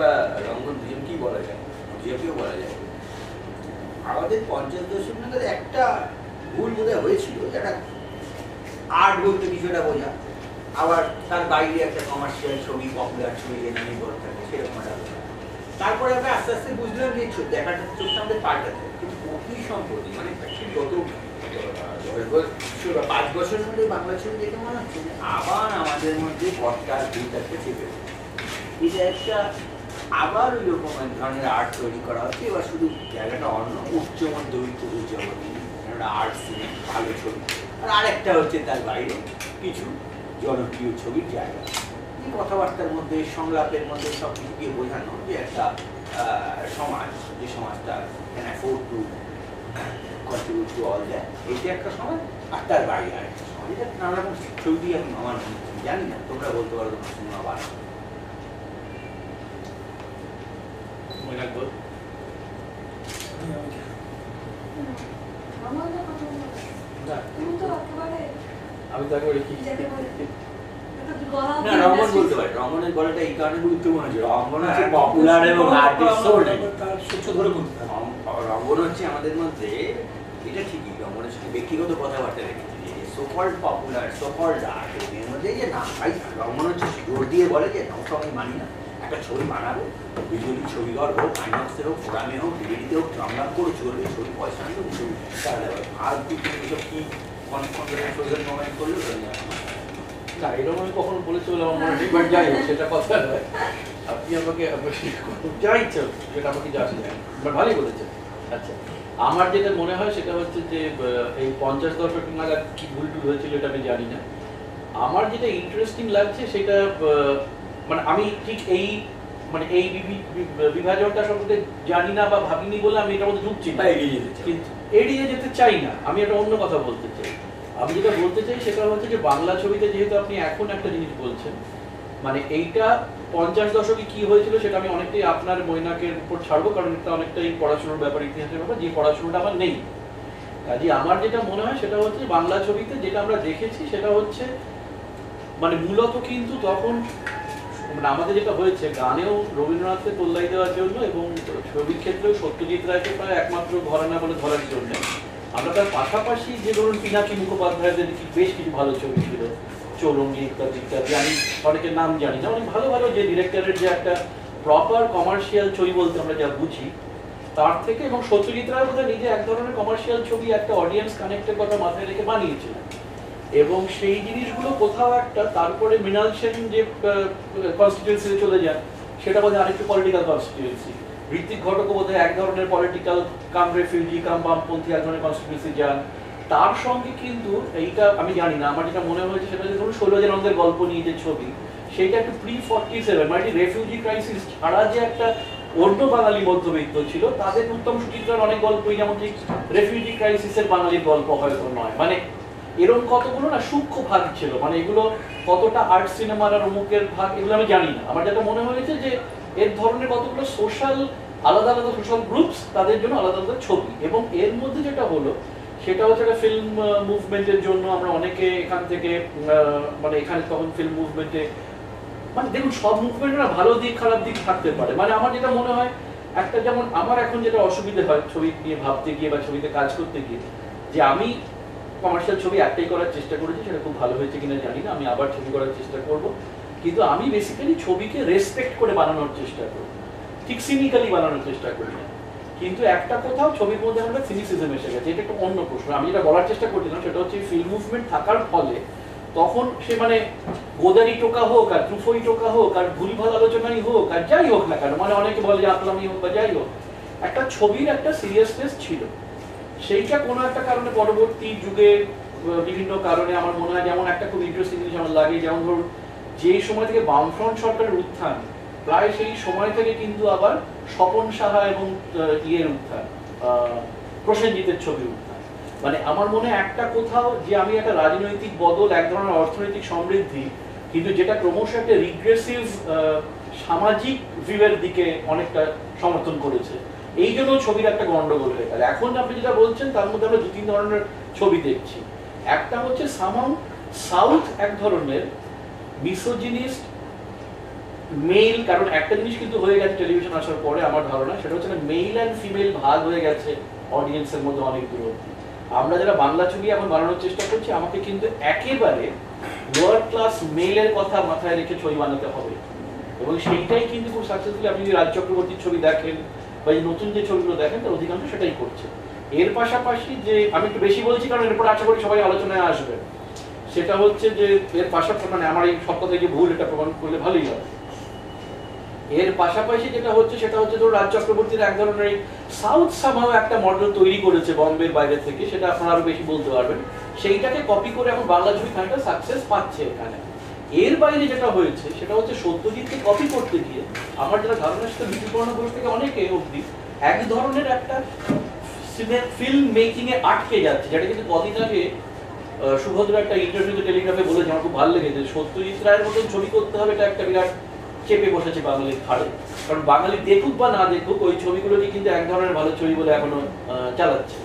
বা রঙ্গন দুজনকেই বলা যায় দুজনকেও বলা যায়। আমাদের পঞ্চাশ নাগাদ একটা ভুল বোধহয় হয়েছিল, যেটা আর্ট বলতে কিছুটা বোঝা। আবার তার বাইরে একটা কমার্শিয়াল ছবি পপুলার ছবি নামে বলে থাকে, সেরকম তারপরে আমরা আস্তে আস্তে বুঝলাম যে দেখাটা চোখটা আমাদের পাল্টাতে কিন্তু অতি সম্প্রতি মানে গত বছর পাঁচ বছরের মধ্যে বাংলা ছবি দেখে মনে হচ্ছে আবার আমাদের মধ্যে পডকাস্ট দুইটাকে চেপে। এটা একটা আবার ওই রকম এক ধরনের আর্ট তৈরি করা হচ্ছে। এবার শুধু জায়গাটা অন্য উচ্চ মধ্যবিত্ত জগৎ একটা আর্ট সিনেমা ভালো ছবি। আর আরেকটা হচ্ছে তার বাইরে কিছু জনপ্রিয় ছবির জায়গা। এই কথাবার্তার মধ্যে, সংলাপের মধ্যে সব কিছু গিয়ে বোঝানো যে একটা সমাজ, যে সমাজটা can afford to contribute to all that এইটা একটা সমাজ। আর তার বাইরে আরেকটা সমাজ। এটা নানা রকম ছবি দিয়ে আমি আমার জানি না, তোমরা বলতে পারো তোমার সিনেমা বানাও মৈনাক বল আমাদের কথা বলো। না তুমি তো একেবারে আমি তো একবারে কি যাকে বলে একটা গলা না রমন বলতে পারে রমনের গলাটা এই কারণে গুরুত্বপূর্ণ হচ্ছে রমন হচ্ছে পপুলার এবং আর্টিস্ট সূত্র ধরে বলতে রমন হচ্ছে আমাদের মধ্যে এটা ঠিকই রমনের সাথে ব্যক্তিগত কথাবার্তা রেখেছে সোকল্ড পপুলার সোকল্ড আর্ট এর মধ্যে যে না ভাই রমন হচ্ছে জোর দিয়ে বলে যে না ওটা আমি মানি না একটা ছবি বানাবো। বিজুলি ছবিঘর হোক আইনক্সে হোক ফোরামে হোক ডিভিডিতে হোক সংগ্রাম করে চলবে, ছবি, পয়সা আনবে ছবি তাহলে আর করলে না, এরকম আমি কখনো বলেছি বলে আমার মনে বাট যাই হোক, সেটা কথা নয়। আপনি আমাকে যা ইচ্ছা সেটা আমাকে যা বাট ভালোই বলেছেন। আচ্ছা আমার যেটা মনে হয় সেটা হচ্ছে যে এই পঞ্চাশ দশক নাগাদ কি ভুল টুল হয়েছিল এটা আমি জানি না। আমার যেটা ইন্টারেস্টিং লাগছে সেটা মানে আমি ঠিক এই মানে এই বিভাজনটা সম্পর্কে জানি না বা ভাবিনি বলে আমি এটার মধ্যে ঢুকছি না। বা এগিয়ে যেতে চাই। কিন্তু এড়িয়ে যেতে চাই না। আমি একটা অন্য কথা বলতে চাই। আমি যেটা বলতে চাই সেটা হচ্ছে যে বাংলা ছবিতে যেহেতু আপনি এখন একটা জিনিস বলছেন মানে এইটা পঞ্চাশ দশকে কি হয়েছিল সেটা আমি অনেকটাই আপনার মৈনাকের উপর ছাড়বো কারণ এটা অনেকটাই পড়াশোনার ব্যাপার ইতিহাসের ব্যাপার যে পড়াশোনাটা আমার নেই। কাজে আমার যেটা মনে হয় সেটা হচ্ছে বাংলা ছবিতে যেটা আমরা দেখেছি সেটা হচ্ছে মানে মূলত কিন্তু তখন মানে আমাদের যেটা হয়েছে, গানেও রবীন্দ্রনাথকে তোল্লাই দেওয়ার জন্য এবং ছবির ক্ষেত্রেও সত্যজিৎ রায়কে প্রায় একমাত্র ঘরানা বলে ধরার জন্য। আমরা তার পাশাপাশি যে ধরুন পিনাকি মুখোপাধ্যায়দের বেশ কিছু ভালো ছবি ছিল। চৌরঙ্গি ইত্যাদি ইত্যাদি, আমি অনেকের নাম জানি না। অনেক ভালো ভালো যে ডিরেক্টরের যে একটা প্রপার কমার্শিয়াল ছবি বলতে আমরা যা বুঝি, তার থেকে এবং সত্যজিৎ রায় বোধহয় নিজে এক ধরনের কমার্শিয়াল ছবি একটা অডিয়েন্স কানেক্টের কথা মাথায় রেখে বানিয়েছিলেন। এবং সেই জিনিসগুলো কোথাও একটা, তারপরে মৃণাল সেন যে কনস্টিটিউয়েন্সিতে চলে যান, সেটা বোধহয় আরেকটু পলিটিক্যাল কনস্টিটিউয়েন্সি ঋত্বিক ঘটকও বোধহয় এক ধরনের পলিটিক্যাল কাম রেফিউজি কাম বামপন্থী এক ধরনের কনস্টিটিউয়েন্সি যান। তার সঙ্গে কিন্তু এইটা আমি জানি না, আমার যেটা মনে হয়েছে সেটা ধরুন শৈলজানন্দের গল্প নিয়ে যে ছবি, সেইটা একটু প্রি ফর্টি সেভেন মানে রেফিউজি ক্রাইসিস ছাড়া যে একটা অন্য বাঙালি মধ্যবিত্ত ছিল, তাদের উত্তম সুচিত্রার অনেক গল্পই যেমন ঠিক রেফিউজি ক্রাইসিসের বাঙালির গল্প হয়তো নয়। মানে এরকম কতগুলো না সূক্ষ্ম ভাগ ছিল? মানে এগুলো কতটা আর্ট সিনেমার আর অমুকের ভাগ এগুলো আমি জানি না। আমার যেটা মনে হয়েছে যে এর ধরনের কতগুলো সোশ্যাল আলাদা আলাদা সোশ্যাল গ্রুপস তাদের জন্য আলাদা আলাদা ছবি। এবং এর মধ্যে যেটা হলো, সেটা হচ্ছে একটা ফিল্ম মুভমেন্টের জন্য আমরা অনেকে এখান থেকে মানে এখানে তখন ফিল্ম মুভমেন্টে মানে দেখুন, সব মুভমেন্টের না ভালো দিক, খারাপ দিক থাকতে পারে। মানে আমার যেটা মনে হয়, একটা যেমন আমার এখন যেটা অসুবিধে হয় ছবি নিয়ে ভাবতে গিয়ে বা ছবিতে কাজ করতে গিয়ে, যে আমি কমার্শিয়াল ছবি একটাই করার চেষ্টা করেছি, সেটা খুব ভালো হয়েছে কিনা জানি না, আমি আবার ছবি করার চেষ্টা করব। কিন্তু আমি বেসিক্যালি ছবিকে রেসপেক্ট করে বানানোর চেষ্টা করব। ঠিক সিনিক্যালি বানানোর চেষ্টা করি না। কিন্তু একটা কোথাও ছবির মধ্যে আমরা সিনিসিজম এসে গেছে, এটা একটা অন্য প্রশ্ন। আমি যেটা বলার চেষ্টা করছিলাম, সেটা হচ্ছে ফিল্ম মুভমেন্ট থাকার ফলে তখন সে মানে গোদারি টোকা হোক, আর ট্রুফই টোকা হোক, আর ভুলভাল আলোচনাই হোক, আর যাই হোক না কেন মানে অনেকে বলে যে আকলামি হোক বা যাই হোক, একটা ছবির একটা সিরিয়াসনেস ছিল। সেইটা কোনো একটা কারণে পরবর্তী যুগে বিভিন্ন কারণে আমার মনে হয় যেমন একটা খুব ইন্টারেস্টিং জিনিস আমার লাগে, যেমন ধরুন যেই সময় থেকে বামফ্রন্ট সরকারের উত্থান, প্রায় সেই সময় থেকে কিন্তু আবার স্বপন সাহা এবং ইয়ের উত্থান প্রসেনজিতের ছবি উত্থান। মানে আমার মনে একটা কোথাও যে আমি একটা রাজনৈতিক বদল, এক ধরনের অর্থনৈতিক সমৃদ্ধি, কিন্তু যেটা ক্রমশ একটা রিগ্রেসিভ সামাজিক ভিউয়ের দিকে অনেকটা সমর্থন করেছে। এই জন্য ছবির একটা গন্ডগোল হয়ে গেল। এখন আপনি যেটা বলছেন, তার মধ্যে আমরা দু তিন ধরনের ছবি দেখছি। একটা হচ্ছে সামাউ সাউথ এক ধরনের মিসোজিনিস্ট মেল কারণ একটা জিনিস কিন্তু হয়ে গেছে টেলিভিশন আসার পরে আমার ধারণা, সেটা হচ্ছে মেল অ্যান্ড ফিমেল ভাগ হয়ে গেছে অডিয়েন্সের মধ্যে অনেক দূর। আমরা যারা বাংলা ছবি এখন বানানোর চেষ্টা করছি, আমাকে কিন্তু একেবারে ওয়ার্ল্ড ক্লাস মেলের কথা মাথায় রেখে ছবি বানাতে হবে। এবং সেইটাই কিন্তু খুব সাকসেসফুলি আপনি যদি রাজ চক্রবর্তীর ছবি দেখেন বা এই নতুন যে ছবিগুলো দেখেন, তার অধিকাংশ সেটাই করছে। এর পাশাপাশি যে, আমি একটু বেশি বলছি কারণ এরপর আশা করি সবাই আলোচনায় আসবে। সেটা হচ্ছে যে, এর পাশাপাশি মানে আমার এই সব কথা ভুল, এটা প্রমাণ করলে ভালোই হয়। এর পাশাপাশি যেটা হচ্ছে, সেটা হচ্ছে ধরো রাজ চক্রবর্তীর এক ধরনের সাউথ সামাও একটা মডেল তৈরি করেছে বম্বের বাইরে থেকে, সেটা আপনারা আরও বেশি বলতে পারবেন। সেইটাকে কপি করে এখন বাংলা ছবি খানিকটা সাকসেস পাচ্ছে এখানে। এর বাইরে যেটা হয়েছে, সেটা হচ্ছে সত্যজিৎকে কপি করতে গিয়ে আমার যেটা ধারণা, সেটা বিপুপর্ণ ঘোষ থেকে অনেকে অবধি এক ধরনের একটা ফিল্ম মেকিং এ আটকে যাচ্ছে, যেটা কিন্তু কদিন আগে সুভদ্র একটা ইন্টারভিউতে টেলিগ্রাফে বলেছে, আমার খুব ভালো লেগেছে, সত্যজিৎ রায়ের মতন ছবি করতে হবে, এটা একটা বিরাট চেপে বসেছে বাঙালির ঘাড়ে। কারণ বাঙালি দেখুক বা না দেখুক, ওই ছবিগুলোকে কিন্তু এক ধরনের ভালো ছবি বলে এখনও চালাচ্ছে।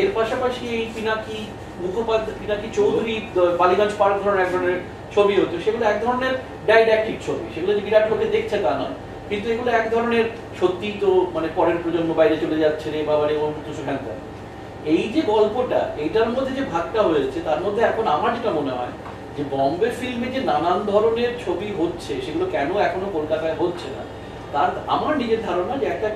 এর পাশাপাশি এই পিনাকি মুখোপাধ্যায়, পিনাকি চৌধুরী বালিগঞ্জ পার্ক ধরনের এক ধরনের ছবি হতো, সেগুলো এক ধরনের ডাইডাক্টিক ছবি। সেগুলো যে বিরাট লোকে দেখছে তা নয়। কিন্তু এগুলো এক ধরনের সত্যি তো মানে পরের প্রজন্ম বাইরে চলে যাচ্ছে রে বাবা রে মতো সেখান। এই যে গল্পটা, এইটার মধ্যে যে ভাগটা হয়েছে, তার মধ্যে এখন আমার যেটা মনে হয়, যে বম্বে ফিল্মে যে নানান ধরনের ছবি হচ্ছে, সেগুলো কেন এখনও কলকাতায় হচ্ছে না, তার আমার নিজের ধারণা যে একটা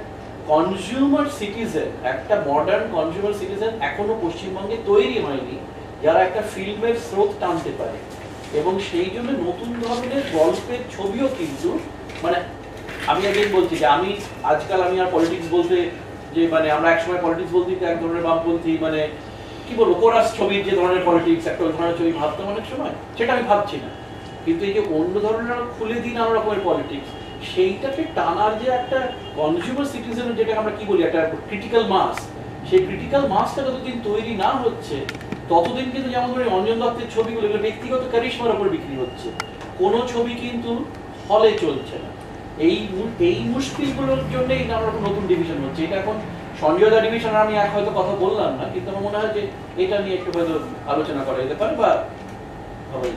কনজিউমার সিটিজেন একটা মডার্ন কনজিউমার সিটিজেন এখনও পশ্চিমবঙ্গে তৈরি হয়নি, যারা একটা ফিল্মের স্রোত টানতে পারে। এবং সেই জন্য নতুন ধরনের গল্পের ছবিও কিন্তু মানে আমি আগেই বলছি যে আমি আজকাল আমি আর পলিটিক্স বলতে যে মানে আমরা একসময় পলিটিক্স বলতে এক ধরনের বামপন্থী মানে কি বলব, কোরাস ছবির যে ধরনের পলিটিক্স একটা ওই ধরনের ছবি ভাবতাম অনেক সময়, সেটা আমি ভাবছি না। কিন্তু এই যে অন্য ধরনের খুলে দিন নানা রকমের পলিটিক্স সেইটাকে টানার যে একটা কনজিউমার সিটিজেনের যেটা আমরা কি বলি, একটা ক্রিটিক্যাল মাস সেই ক্রিটিক্যাল মাসটা যতদিন তৈরি না হচ্ছে ততদিন কিন্তু যেমন ধরে অঞ্জন দত্তের ছবিগুলো এগুলো ব্যক্তিগত ক্যারিশমার উপর বিক্রি হচ্ছে। কোনো ছবি কিন্তু হলে চলছে না। এই এই মুশকিলগুলোর জন্যই নানা রকম নতুন ডিভিশন হচ্ছে। এটা এখন সঞ্জয় দা ডিভিশন আমি এক হয়তো কথা বললাম না কিন্তু আমার মনে হয় যে এটা নিয়ে একটু হয়তো আলোচনা করা যেতে পারে বা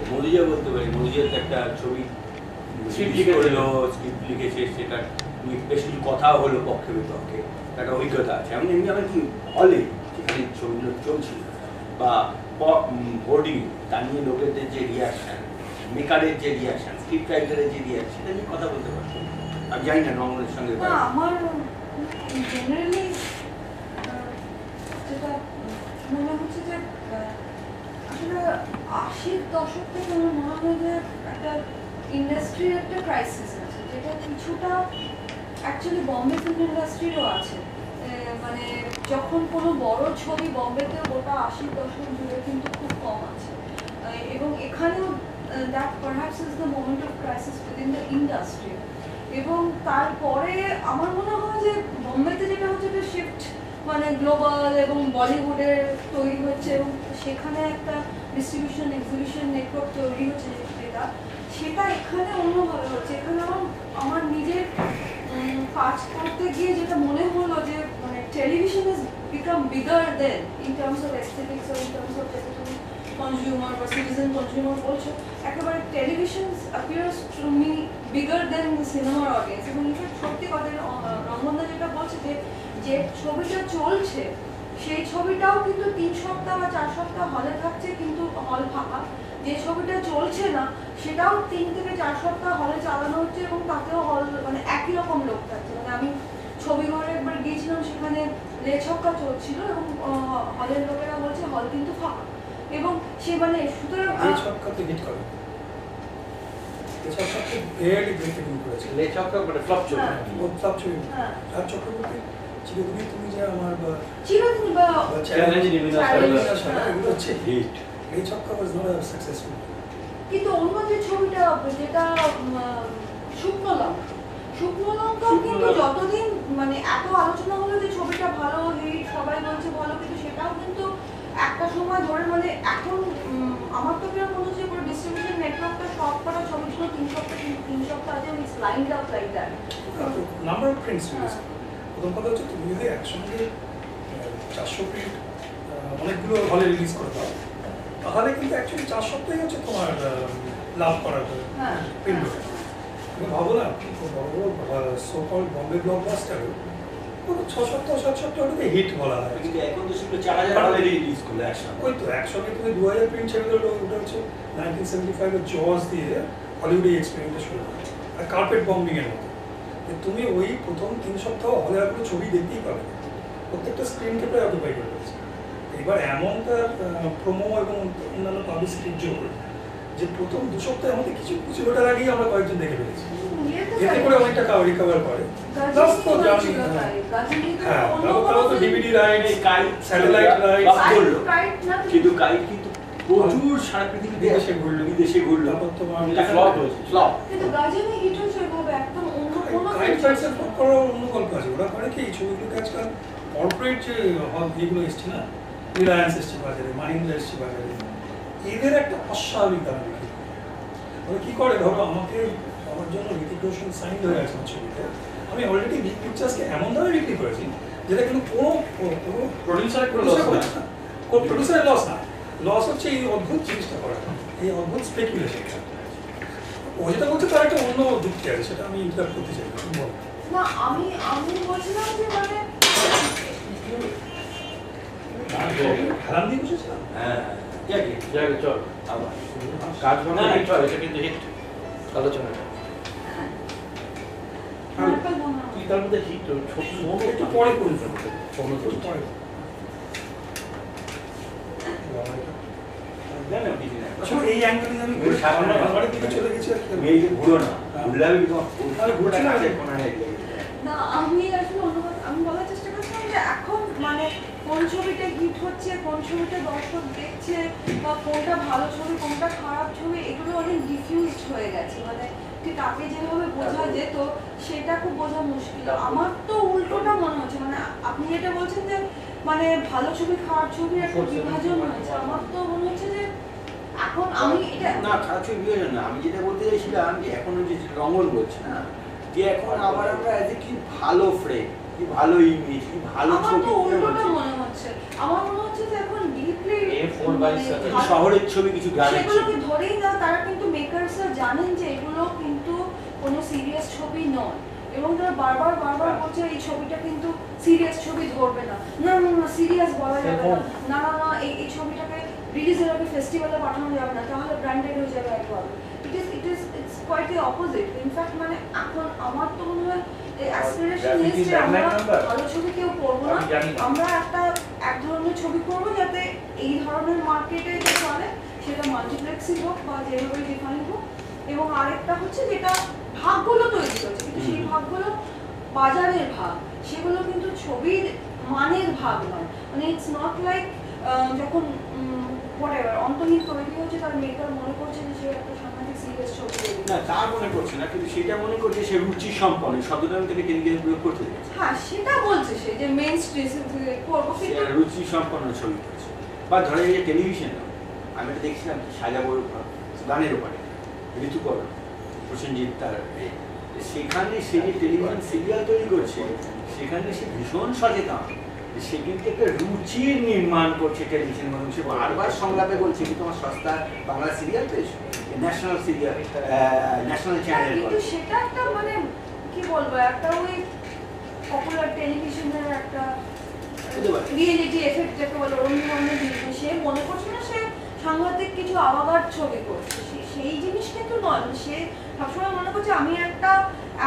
যেতে বলতে পারি। মোদিজার তো একটা ছবি Script লিখেছে। স্ক্রিপ্ট লিখেছে সেটা বেশ কিছু কথা হলো পক্ষে বিপক্ষে। একটা অভিজ্ঞতা আছে। এমন এমনি আমার কি হলে যেখানে ছবিগুলো চলছিল বা হোর্ডিং তা নিয়ে লোকেদের যে রিয়াকশন মেকারের যে রিয়াকশন স্ক্রিপ্ট রাইটারের যে রিয়াকশন সেটা নিয়ে কথা বলতে পারছি আমি জানি না নমনের সঙ্গে আমার জেনারেলি যেটা মনে হচ্ছে যে আসলে আশির দশক থেকে আমার মনে হয় যে একটা ইন্ডাস্ট্রির একটা ক্রাইসিস আছে যেটা কিছুটা অ্যাকচুয়ালি বম্বে ফিল্ম ইন্ডাস্ট্রিরও আছে। মানে যখন কোনো বড় ছবি বম্বেতে ওটা আশির দশক জুড়ে কিন্তু খুব কম আছে। এবং এখানেও that perhaps is the moment of crisis within the industry এবং তারপরে আমার মনে হয় যে বোম্বেতে যেটা হচ্ছে যে শিফট মানে গ্লোবাল এবং বলিউডের তৈরি হচ্ছে এবং সেখানে একটা ডিস্ট্রিবিউশন এক্সিবিশন নেটওয়ার্ক তৈরি হচ্ছে যেটা সেটা এখানে অন্যভাবে হচ্ছে। এখানে আমার নিজের কাজ করতে গিয়ে যেটা মনে হলো যে মানে television is become bigger than in terms of aesthetics in terms of যেটা তুমি কনজিউমার বা সিটিজেন কনজিউমার বলছো একেবারে television appears to me bigger than সিনেমার অডিয়েন্স এবং ইনফ্যাক্ট সত্যি কথা রঙ্গনদা যেটা বলছে যে যে ছবিটা চলছে, সেই ছবিটাও কিন্তু তিন সপ্তাহ বা চার সপ্তাহ হলে থাকছে কিন্তু হল ফাঁকা। যে ছবিটা চলছে না, সেটাও তিন থেকে চার সপ্তাহ হলে চালানো হচ্ছে এবং তাতেও হল মানে একই রকম লোক থাকছে। মানে আমি ছবি ঘরে একবার গিয়েছিলাম সেখানে লেছক্কা চলছিল এবং হলের লোকেরা বলছে হল কিন্তু ফাঁকা। এবং সে মানে সুতরাং আহ, হিট করে। এই ছক্কাতে ব্রেকিং করেছে। লে মানে ফ্লপ চলবে। ও সব ছবি। চক্রবর্তী চিরদিনই তুমি যে আমার বা চিরদিন বা বা চ্যালেঞ্জ নিবি না Challenge, সারলা। ছাড়া। এগুলো হচ্ছে হিট এই ওয়াজ নট সাকসেসফুল কিন্তু অন্য যে ছবিটা যেটা শুকনো লঙ্কা শুকনো লঙ্কাও কিন্তু যতদিন মানে এত আলোচনা হলো যে ছবিটা ভালো হিট সবাই বলছে ভালো কিন্তু সেটাও কিন্তু একটা সময় ধরে মানে এখন আমার তো কীরকম মনে হচ্ছে পুরো ডিস্ট্রিবিউশন নেটওয়ার্কটা সব করা ছবিগুলো তিন সপ্তাহ তিন সপ্তাহ আছে it's lined up like that number of হ্যাঁ। প্রথম কথা হচ্ছে তুমি যদি একসঙ্গে চারশো প্রিন্ট অনেকগুলো হলে রিলিজ করে দাও তাহলে কিন্তু অ্যাকচুয়ালি চার সপ্তাহে হচ্ছে তোমার লাভ করার হ্যাঁ উইন্ডো তুমি ভাবো না? বড় বড় সোকল বম্বে ব্লকবাস্টারও কোনো ছ সপ্তাহ হিট বলা হয় এখন তো সেগুলো চার হাজার হলে রিলিজ করল একসাথে ওই তো একসঙ্গে তুমি দু হাজার প্রিন্ট ছেড়ে দিলো ওটা হচ্ছে নাইনটিন সেভেন্টি ফাইভের জজ দিয়ে হলিউডে এক্সপেরিমেন্টটা শুরু হয়। আর কার্পেট মতো। তুমি ওই প্রথম তিন সপ্তাহ হলে আর কোনো ছবি দেখতেই পাবে। প্রত্যেকটা স্ক্রিনকে প্রায় অকুপাই করে ফেলছে। এবার এমন তার প্রোমো এবং অন্যান্য পাবলিসিটির জোর যে প্রথম দু সপ্তাহের মধ্যে কিছু কিছু ওটার আগেই আমরা কয়েকজন দেখে ফেলেছি। এতে করে অনেকটা রিকভার করে। তো জানি, হ্যাঁ। হ্যাঁ, তো ডিভিডি রাইটস স্যাটেলাইট করল। কিন্তু কাইট কিন্তু প্রচুর সারা পৃথিবী বিদেশে ঘুরলো। বিদেশে ঘুরলো। তারপর তোমার হয়েছে। ফ্লপ কিন্তু গাজনে হিট হয়েছে এভাবে একদম অন্য কোনো কাইট রাইটসের ফোন করার অন্য গল্প আছে। ওরা করে কি ছবিগুলোকে আজকাল কর্পোরেট যে হল যেগুলো এসছে না? রিলায়েন্স এসছে বাজারে মাহিন্দ্রা এসছে বাজারে। এদের একটা অস্বাভাবিক করে। ওরা কি করে? ধরো আমাকে আমার জন্য ঋতিক রোশন সাইন হয়ে আছে আমার ছবিতে। আমি অলরেডি বিগ পিকচার্সকে এমন দামে বিক্রি করেছি যেটা কিন্তু কোনো কোনো- প্রডিউসারের কোনো লস না। কোনো প্রডিউসারের লস না। লস হচ্ছে এই অদ্ভুত জিনিসটা করা। এই অদ্ভুত স্পেকুলেশন ও যেটা বলছে তার একটা অন্য যুক্তি আছে সেটা আমি ইন্টারাপ্ট করতে চাই। না আমি আমি বলছিলাম যে মানে বসেছিলাম হ্যাঁ। ঠিক আছে যাই চল। আবার। কাজ ভালো হিট চল। এটা কিন্তু হিট আলোচনাটা। তুই তার মধ্যে হিট একটু পরে করুন পনেরো পরে। আসলে এই অ্যাঙ্গেলে আমি সামনে আমার দিকে চলে গেছি আর কি। ঘুরো না। ঘুরলে আমি ঘুরছি লেগে যাবে। না আমি আসলে অন্য আমি বলার চেষ্টা করছিলাম যে এখন মানে কোন ছবিটা হিট হচ্ছে কোন ছবিটা দর্শক দেখছে বা কোনটা ভালো ছবি কোনটা খারাপ ছবি এগুলো অনেক ডিফিউজড হয়ে গেছে। মানে ঠিক আগে যেভাবে বোঝা যেত সেটা খুব বোঝা মুশকিল। আমার তো উল্টোটা মনে হচ্ছে মানে আপনি যেটা বলছেন যে মানে ভালো ছবি খারাপ ছবি একটা বিভাজন হয়েছে। আমার তো মনে হচ্ছে যে এখন আমি এটা না খারাপ ছবি বিয়োজন না। আমি যেটা বলতে চাইছিলাম যে এখন যে রঙল বলছে না? যে এখন আবার আমরা এজ কি ভালো ফ্রেম কি ভালো ইমেজ কি ভালো ছবি। মনে হচ্ছে। আমার মনে হচ্ছে যে এখন ডিপলি A4 by seven। শহরের ছবি কিছু গ্রামের ছবি। সেগুলোকে ধরেই না তারা কিন্তু মেকারসরা জানেন যে এগুলো কিন্তু কোনো সিরিয়াস ছবি নয়। এবং তারা বারবার বারবার বলছে এই ছবিটা কিন্তু সিরিয়াস ছবি ধরবে না। না না না সিরিয়াস বলা যাবে না। না না না এই এই ছবিটাকে রিলিজের আগে ফেস্টিভ্যালে পাঠানো যাবে না তাহলে ব্র্যান্ডেড হয়ে যাবে একবার। It is it is it's quite opposite in fact মানে এখন আমার তো মনে হয় অ্যাসপিরেশন লিস্টে আমরা ভালো ছবি কেউ করব না। আমরা একটা এক ধরনের ছবি করব যাতে এই ধরনের মার্কেটে যে চলে সেটা মাল্টিপ্লেক্সই হোক বা যেভাবে ডিফাইন হোক। এবং আরেকটা হচ্ছে যেটা ভাগগুলো তৈরি হচ্ছে কিন্তু সেই ভাগগুলো বাজারের ভাগ। সেগুলো কিন্তু ছবির মানের ভাগ নয়। মানে ইটস নট লাইক যখন হোয়াট অন্তহীন তৈরি হচ্ছে তার মেকার মনে করছে যে সে একটা না তা মনে করছে না কিন্তু সেটা মনে করছে সে রুচি সম্পন্ন শব্দটা কেন্দ্রীয় প্রয়োগ করতে হ্যাঁ সেটা বলছে সে যে মেন স্ট্রিম করব রুচি সম্পন্ন ছবি করছে। বা ধরে এই যে টেলিভিশন আমি এটা দেখছিলাম সাজাবোর গানের উপরে ঋতুপর্ণ প্রসেনজিৎ তার সেখানে সে যে টেলিভিশন সিরিয়াল তৈরি করছে সেখানে সে ভীষণ সচেতন। সে কিন্তু একটা রুচির নির্মাণ করছে টেলিভিশন সে বারবার সংলাপে বলছে কি তোমার সস্তা বাংলা সিরিয়াল পেয়েছ? ন্যাশনাল সিরিয়াল ন্যাশনাল চ্যানেল কিন্তু সেটা একটা মানে কি বলব একটা ওই পপুলার টেলিভিশনের একটা রিয়েলিটি এফেক্ট যাকে বলে অন্য ধরনের জিনিস। সে মনে করছে না সে সাংঘাতিক কিছু আবাগার ছবি করছে। সেই জিনিস কিন্তু নয়। মানে সে সবসময় মনে করছে আমি একটা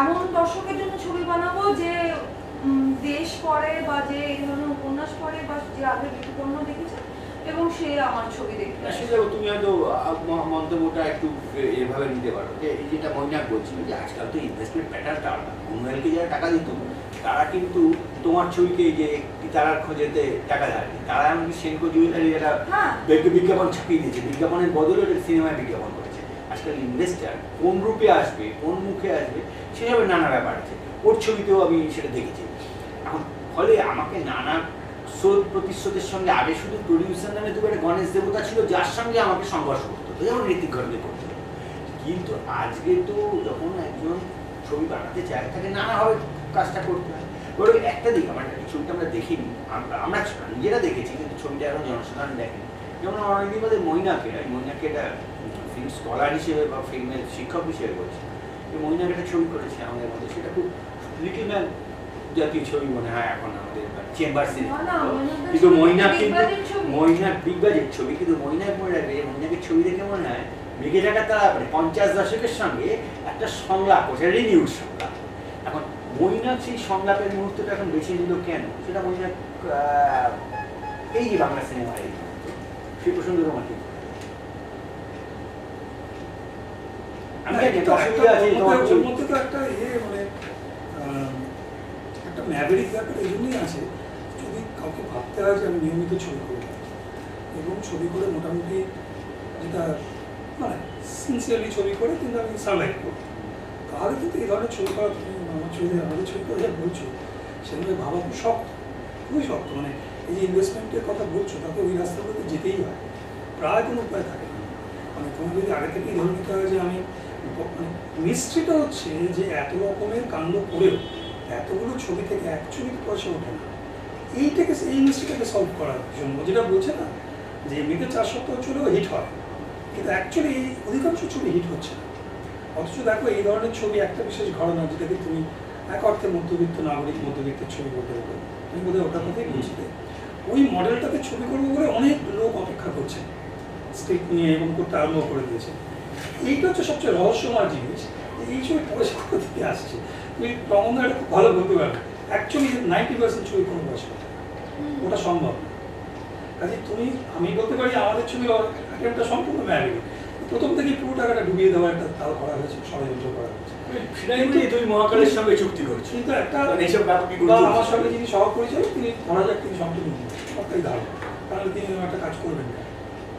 এমন দর্শকের জন্য ছবি বানাবো যে দেশ পড়ে বা যে এই ধরনের উপন্যাস পড়ে বা যে আগে বিপন্ন দেখেছে এবং সে আমার ছবি দেখতে। সেটা তুমি হয়তো মন্তব্যটা একটু এভাবে নিতে পারো। যে এই যেটা মৈনাক বলছিল যে আজকাল তো ইনভেস্টমেন্ট প্যাটার্নটা আলাদা উন্নয়নকে যারা টাকা দিত তারা কিন্তু তোমার ছবিকে যে তারার খোঁজেতে টাকা দেয়। তারা এমনকি সেনকো জুয়েলারি এরা হ্যাঁ। বিজ্ঞাপন ছাপিয়ে দিয়েছে। বিজ্ঞাপনের বদলে সিনেমায় বিজ্ঞাপন করেছে। আজকাল ইনভেস্টার কোন রূপে আসবে কোন মুখে আসবে সেভাবে নানা ব্যাপার আছে। ওর ছবিতেও আমি সেটা দেখেছি। এখন ফলে আমাকে নানা স্রোত প্রতিশ্রুতির সঙ্গে আগে শুধু প্রডিউসার নামে দু একটা গণেশ দেবতা ছিল, যার সঙ্গে আমাকে সংঘর্ষ করতে হতো, যেমন ঋতিক ঘটনে করতে কিন্তু আজকে তো যখন একজন ছবি বানাতে চায়, তাকে নানাভাবে কাজটা করতে হয়। বড় একটা দিক, আমার ছবিটা আমরা দেখিনি, আমরা আমরা নিজেরা দেখেছি, কিন্তু ছবিটা এখন জনসাধারণ দেখেনি। যেমন অনেকদিন বাদে মৈনাকে, এই মৈনাকে একটা ফিল্ম স্কলার হিসেবে বা ফিল্মের শিক্ষক হিসেবে বলছি। যে মহিনার একটা ছবি করেছে আমাদের মধ্যে, সেটা খুব লিটল ম্যান জাতীয় ছবি মনে হয় এখন আমাদের। Chamber cinema. কিন্তু মহিনা কিন্তু। মহিনার বিগ বাজেট ছবি কিন্তু মহিনার মনে রাখবে মহিনাকে ছবি দেখে মনে হয় মেঘে থাকা তারা মানে পঞ্চাশ দশকের সঙ্গে একটা সংলাপ ওটা রিনিউড সংলাপ। এখন মহিনা সেই সংলাপের মুহূর্তটা এখন বেছে নিল কেন? সেটা মহিনা আহ, এই যে বাংলা সিনেমার এই সেই প্রসঙ্গে তোমার কি? আমি একটা অসুবিধা আছে তোমার মধ্যে তো একটা ইয়ে মানে আহ, একটা ম্যাভেরিক ব্যাপার এই জন্যই আছে। কাউকে ভাবতে হয় যে আমি নিয়মিত ছবি করব এবং ছবি করে মোটামুটি যেটা মানে সিনসিয়ারলি ছবি করে, কিন্তু আমি সার্ভাইভ করব তাহলে কিন্তু এই ধরনের ছবি করা, তুমি আমার ছবি আমাদের ছবি করে যা বলছো, সেগুলো ভাবা খুব শক্ত, খুবই শক্ত। মানে এই যে ইনভেস্টমেন্টের কথা বলছো তাকে ওই রাস্তাগুলোতে যেতেই হয়। প্রায় কোনো উপায় থাকে না। মানে তোমার যদি আগে থেকেই ধরে নিতে হয় যে আমি ব- মানে মিস্ট্রিটা হচ্ছে যে এত রকমের কাণ্ড করেও, এতগুলো ছবি থেকে এক ছবি পয়সা ওঠে না। এইটাকে, এই মিস্ট্রিটাকে সলভ করার জন্য, যেটা বলছে না, যে এমনিতে চার সপ্তাহ চলেও হিট হয়, কিন্তু অ্যাকচুয়ালি এই অধিকাংশ ছবি হিট হচ্ছে না। অথচ দেখো এই ধরনের ছবি একটা বিশেষ ঘটনা, যেটাকে তুমি এক অর্থে মধ্যবিত্ত নাগরিক মধ্যবিত্তের ছবি বলতে পারো। তুমি বোধহয় ওটার কথাই বলছিলে ওই মডেলটাতে ছবি করব বলে অনেক লোক অপেক্ষা করছে স্ক্রিপ্ট নিয়ে এবং করতে আরম্ভ করে দিয়েছে। এইটা হচ্ছে সবচেয়ে রহস্যময় জিনিস এই ছবি কোথা থেকে আসছে। তুমি রমনা এটা খুব ভালো বলতে পারবে অ্যাকচুয়ালি নাইনটি পার্সেন্ট ছবি কোনো ওটা সম্ভব না। কাজে তুমি আমি বলতে পারি আমাদের ছবির একটা সম্পূর্ণ ম্যারিড প্রথম থেকে পুরো টাকাটা ডুবিয়ে দেওয়ার একটা তাও করা হয়েছে ষড়যন্ত্র করা হয়েছে। সেটাই বলি মহাকালের সঙ্গে চুক্তি করছিস কিন্তু একটা মানে এইসব ব্যাপার কি বা গুরুত্ব আমার সঙ্গে যিনি সহ পরিচালক তিনি ধরা যাক তিনি সম্পূর্ণ সরকারি ধারণা তাহলে তিনি একটা কাজ করবেন না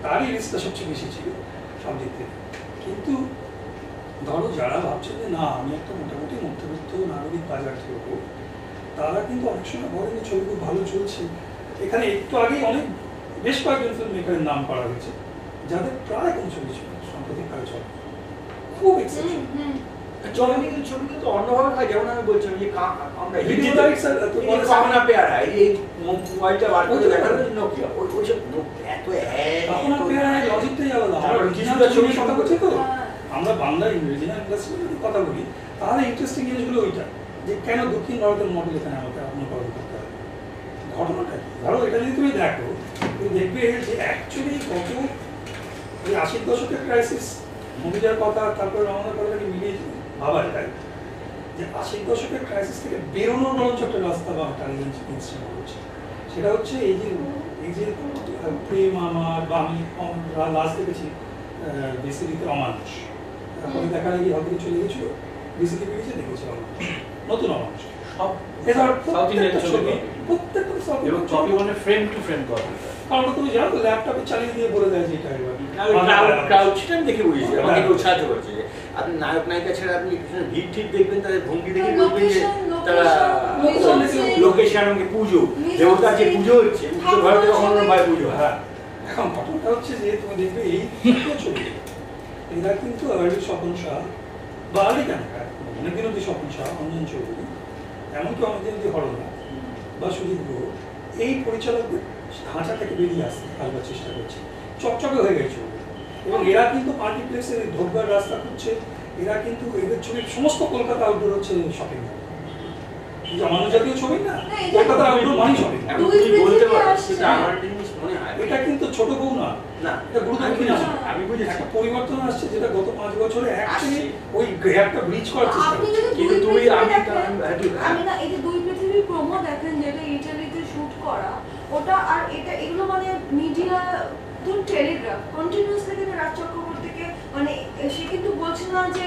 তারই রিস্কটা সবচেয়ে বেশি ছিল সব দিক থেকে। কিন্তু ধরো যারা ভাবছে যে না আমি একটা মোটামুটি মধ্যবিত্ত নাগরিক বাজার থেকে তারা কিন্তু অনেক সময় বলে যে ছবি খুব ভালো চলছে। এখানে একটু আগেই অনেক বেশ কয়েকজন ফিল্ম মেকারের নাম করা হয়েছে যাদের প্রায় কোনো ছবি ছিল সম্প্রতি কাজ চলে খুব এক্সেপশন হুম, হুম। কিন্তু ছবি কিন্তু অন্যভাবে হয় যেমন আমি বলছিলাম যে আমরা Video হিন্দিতে rights আর এত বড় কামনা পেয়ারা এই মোবাইলটা বার করে ওই যে- দেখাল ওই ওইসব এত তখন লজিকটাই আলাদা। আমরা কিছুটা কিছুটা ছবি ছবি কথা বলছি তো। আমরা বাংলা ইন্ডাস্ট্রি কথা বলি। তাহলে ইন্টারেস্টিং জিনিসগুলো ওইটা। যে কেন দক্ষিণ ভারতের মডেল এখানে আমাকে অনুকরণ করতে হবে? ঘটনাটা কি? ধরো এটা যদি তুমি দেখো তুমি দেখবে যে অ্যাকচুয়ালি কত ওই আশির দশকের ক্রাইসিস মুভিটার কথা তারপরে রমনার কথাটাকে মিলিয়ে ভাবা যায় যে আশির দশকের ক্রাইসিস থেকে বেরোনোর বরঞ্চ একটা রাস্তা বা একটা ইনস্ট্যান্ট হচ্ছে। সেটা হচ্ছে এই যে এই যে প্রেম আমার বা আমি লাস্ট দেখেছি বেসিলিতে অমানুষ। তারপরে দেখা গিয়ে হয়তো চলে গেছিল বেসিলি বেরিয়েছে দেখেছি অমানুষ। নতুন অমানুষ সব সাউথ ইন্ডিয়ান ছবি প্রত্যেকটা South এবং কপি মানে ফ্রেম টু ফ্রেম কপি কারণ তুমি জানো তো ল্যাপটপে চালিয়ে দিয়ে বলে দেয় যে এটা এবার। ক্রাউড সেটা আমি দেখে বুঝেছি হ্যাঁ। আমাকে একটু সাহায্য করছে। আপনি নায়ক নায়িকা ছাড়া আপনি পিছনে ভিড় ঠিক দেখবেন তাদের ভঙ্গি দেখে বুঝবেন যে তারা লোকেশন আমাকে পুজো দেবতার যে পুজো হচ্ছে উত্তর ভারতে কখনো ভাই পুজো হ্যাঁ এখন ঘটনাটা হচ্ছে যে তুমি দেখবে এই ছবি এরা কিন্তু আর্লি স্বপন শাহ বা আর্লি অব্দি স্বপন শাহ অঞ্জন চৌধুরী এমনকি অনেকদিন অব্দি হরনাথ বা সুদীপ গুহ এই পরিচালকদের ধাঁচা থেকে বেরিয়ে আসতে আসবার চেষ্টা করছে। চকচকে হয়ে গেছে এবং এরা কিন্তু মাল্টিপ্লেক্সে ঢোকবার রাস্তা খুঁজছে। এরা কিন্তু এদের ছবি সমস্ত কলকাতা আউটডোর হচ্ছে শপিং মল মানুষ জাতীয় ছবি না। কলকাতা আউটডোর মানে শপিং বলতে পারো? আমার মনে এটা কিন্তু ছোট বউ না না এটা গুরুত্বপূর্ণ না। আমি বুঝেছি। একটা পরিবর্তন আসছে যেটা গত পাঁচ বছরে অ্যাকচুয়ালি ওই গ্যাপটা ব্রিজ করার চেষ্টা আপনি করছে। যদি কিন্তু তুমি- আমি আমি- আমি- আমি না এই যে দুই পৃথিবীর প্রোমো দেখেন যেটা ইটালিতে শুট করা ওটা আর এটা এগুলো মানে মিডিয়া ধরুন টেলিগ্রাফ কন্টিনিউসলি কিন্তু রাজ চক্রবর্তীকে মানে সে কিন্তু বলছে না যে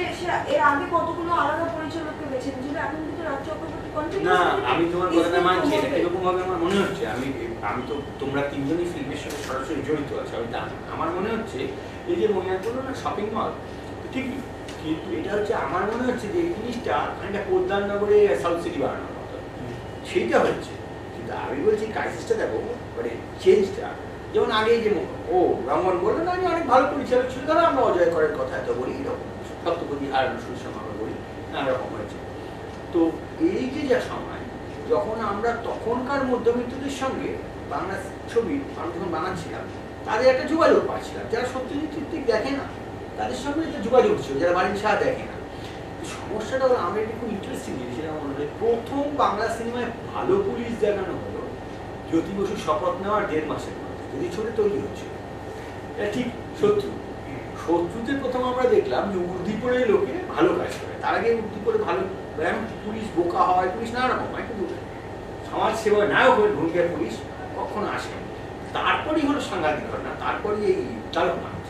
এর আগে কতগুলো আলাদা পরিচালককে বেছে নিয়েছিল এখন কিন্তু রাজ চক্রবর্তী না আমি তোমার কথাটা মানছি এটা এরকম ভাবে আমার মনে হচ্ছে আমি আমি তো তোমরা তিনজনই ফিল্মের সাথে সরাসরি জড়িত আছো আমি জানি। আমার মনে হচ্ছে এই যে মনে করল না শপিং মল ঠিকই কিন্তু এটা হচ্ছে আমার মনে হচ্ছে যে এই জিনিসটা খানিকটা কল্যাণনগরে সাউথ সিটি বানানোর মতো। সেইটা হচ্ছে কিন্তু আমি বলছি ক্রাইসিসটা দেখো মানে চেঞ্জটা যেমন আগে যে ও রমন বলল না, আমি অনেক ভালো পরিচালক ছিল ধরো আমরা অজয় করার কথা এত বলি। এরকম সপ্তপদী আর সুষমা আমরা বলি, নানা রকম হয়েছে। তো এই যে যা সময়, যখন আমরা তখনকার মধ্যবিত্তদের সঙ্গে বাংলা ছবি আমি যখন বানাচ্ছিলাম, তাদের একটা যোগাযোগ পাচ্ছিলাম। যারা সত্যজিৎ ঠিক দেখে না, তাদের সঙ্গে একটা যোগাযোগ ছিল, যারা বাড়ির ছাড়া দেখে না। সমস্যাটা হলো, আমরা এটা খুব ইন্টারেস্টিং জিনিস এটা মনে হয় প্রথম বাংলা সিনেমায় ভালো পুলিশ দেখানো হলো, জ্যোতি বসু শপথ নেওয়ার দেড় মাসের মধ্যে। ছবি তৈরি হচ্ছে। ঠিক শত্রু। শত্রুতে প্রথম আমরা দেখলাম যে উর্দিপুরের লোকে ভালো কাজ করে। তার আগে উর্দিপুরে ভালো পুলিশ বোকা হয়, পুলিশ নানা রকম হয়, কিন্তু সমাজ সেবা নায়কের ভূমিকায় পুলিশ কখনো আসে তারপরেই হলো সাংঘাতিক ঘটনা, তারপরেই এই মানুষ।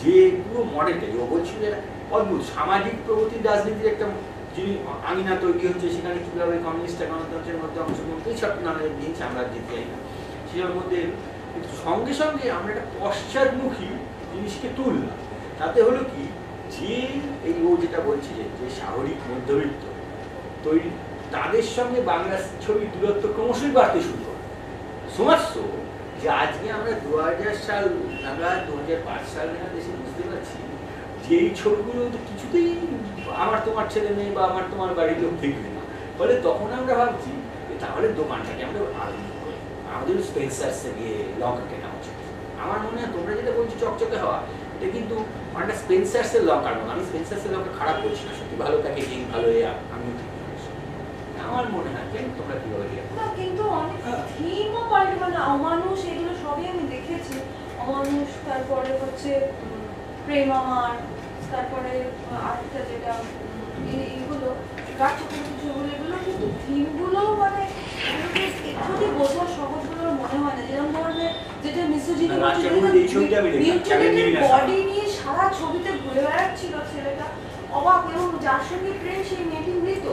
যে পুরো মডেলটা, যে ও বলছিল এটা অদ্ভুত। সামাজিক প্রগতির রাজনীতির একটা যিনি আঙিনা তৈরি হচ্ছে, সেখানে কীভাবে কমিউনিস্ট গণতন্ত্রের মধ্যে অংশগ্রহণ এই সব নানা জিনিস আমরা দিতে চাই না। সেটার মধ্যে কিন্তু সঙ্গে সঙ্গে আমরা একটা পশ্চাদমুখী জিনিসকে তুললাম। তাতে হলো কি? যে এই ও যেটা বলছি যে যে সাহরিক মধ্যবিত্ত তৈরি, তাদের সঙ্গে বাংলা ছবির দূরত্ব ক্রমশই বাড়তে শুরু করে। সমাজ যে আজকে আমরা দু হাজার সাল নাগাদ, দু হাজার পাঁচ সাল নাগাদ এসে বুঝতে পারছি যে এই ছবিগুলো তো কিছুতেই আমার তোমার ছেলে মেয়ে বা আমার তোমার বাড়ির লোক দেখবে না। ফলে তখন আমরা ভাবছি তাহলে দোকানটাকে আমরা। আমাদের স্পেন্সার্সে গিয়ে লঙ্কা কেনা উচিত। আমার মনে হয় তোমরা যেটা বলছো চকচকে হওয়া, এটা কিন্তু অনেকটা স্পেন্সার্সের লঙ্কার মতো আমি স্পেন্সার্সের লঙ্কা খারাপ বলছি না, সত্যি ভালো প্যাকেজিং ভালো, এ আমি আমার মনে হয় যে তোমরা কীভাবে না, কিন্তু অনেক থিমও পাল্টে মানে অমানুষ, এগুলো সবই আমি দেখেছি। অমানুষ, তারপরে হচ্ছে প্রেম আমার, তারপরে আরেকটা যেটা এইগুলো, গাছ ছবিগুলো এগুলো কিন্তু থিমগুলো মানে বডি নিয়ে সারা ছবিতে ঘুরে বেড়াচ্ছিল ছেলেটা। অবাক এবং যার সঙ্গে প্রেম সেই মেয়েটি মৃত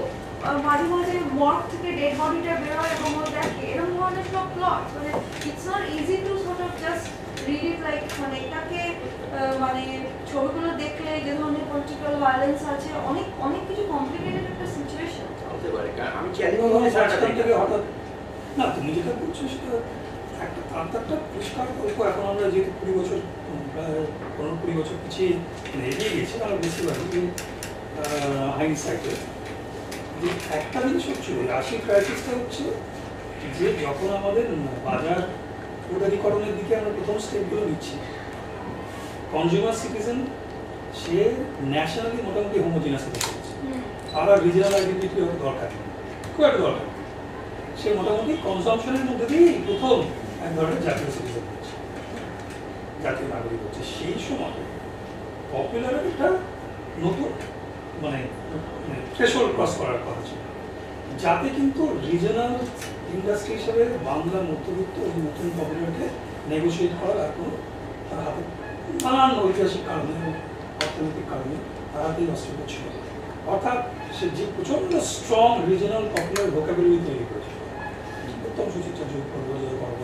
মাঝে মাঝে মর্গ থেকে ডেড বডিটা বেরোয় এবং ও দেখে। এরকম ধরনের সব প্লট মানে it's not easy to sort of just read it like মানে এটাকে মানে ছবিগুলো দেখলে যে ধরনের পলিটিক্যাল ভায়োলেন্স আছে অনেক অনেক কিছু কমপ্লিকেটেড একটা সিচুয়েশন পারে কারণ আমি মাঝখান থেকে হঠাৎ না তুমি যেটা বলছো সেটা একটা তান্তারটা পরিষ্কার গল্প এখন আমরা যেহেতু কুড়ি বছর প্রায় পনেরো কুড়ি বছর পিছিয়ে মানে এগিয়ে গেছি আরও বেশিরভাগ যে হাইন্ডসাইটে যে একটা জিনিস হচ্ছে আশি ক্রাইসিসটা হচ্ছে যে যখন আমাদের বাজার উদারীকরণের দিকে আমরা প্রথম স্টেপগুলো নিচ্ছি কনজিউমার সিটিজেন সে ন্যাশনালি মোটামুটি হোমোজিনাস হতে আর রিজনাল আইডেন্টিটি দরকার খুব একটা দরকার সে মোটামুটি কনজামশনের মধ্যে দিয়েই প্রথম এক ধরনের জাতীয় সিটিজেন হচ্ছে জাতীয় নাগরিক হচ্ছে। সেই সময় পপুলারিটিটা নতুন মানে থ্রেশোল্ড ক্রস করার কথা ছিল। যাতে কিন্তু রিজনাল ইন্ডাস্ট্রি হিসেবে বাংলা মধ্যবিত্ত ওই নতুন পপুলারিটি নেগোসিয়েট করার আর কোনো তার হাতে নানান ঐতিহাসিক কারণে অর্থনৈতিক কারণে তার হাতেই অস্ত্র ছিল। অর্থাৎ সে যে প্রচণ্ড স্ট্রং রিজনাল পপুলার ভোকাবুলারি তৈরি করেছে। উত্তম সুচিত্রা যোগ করব যে করব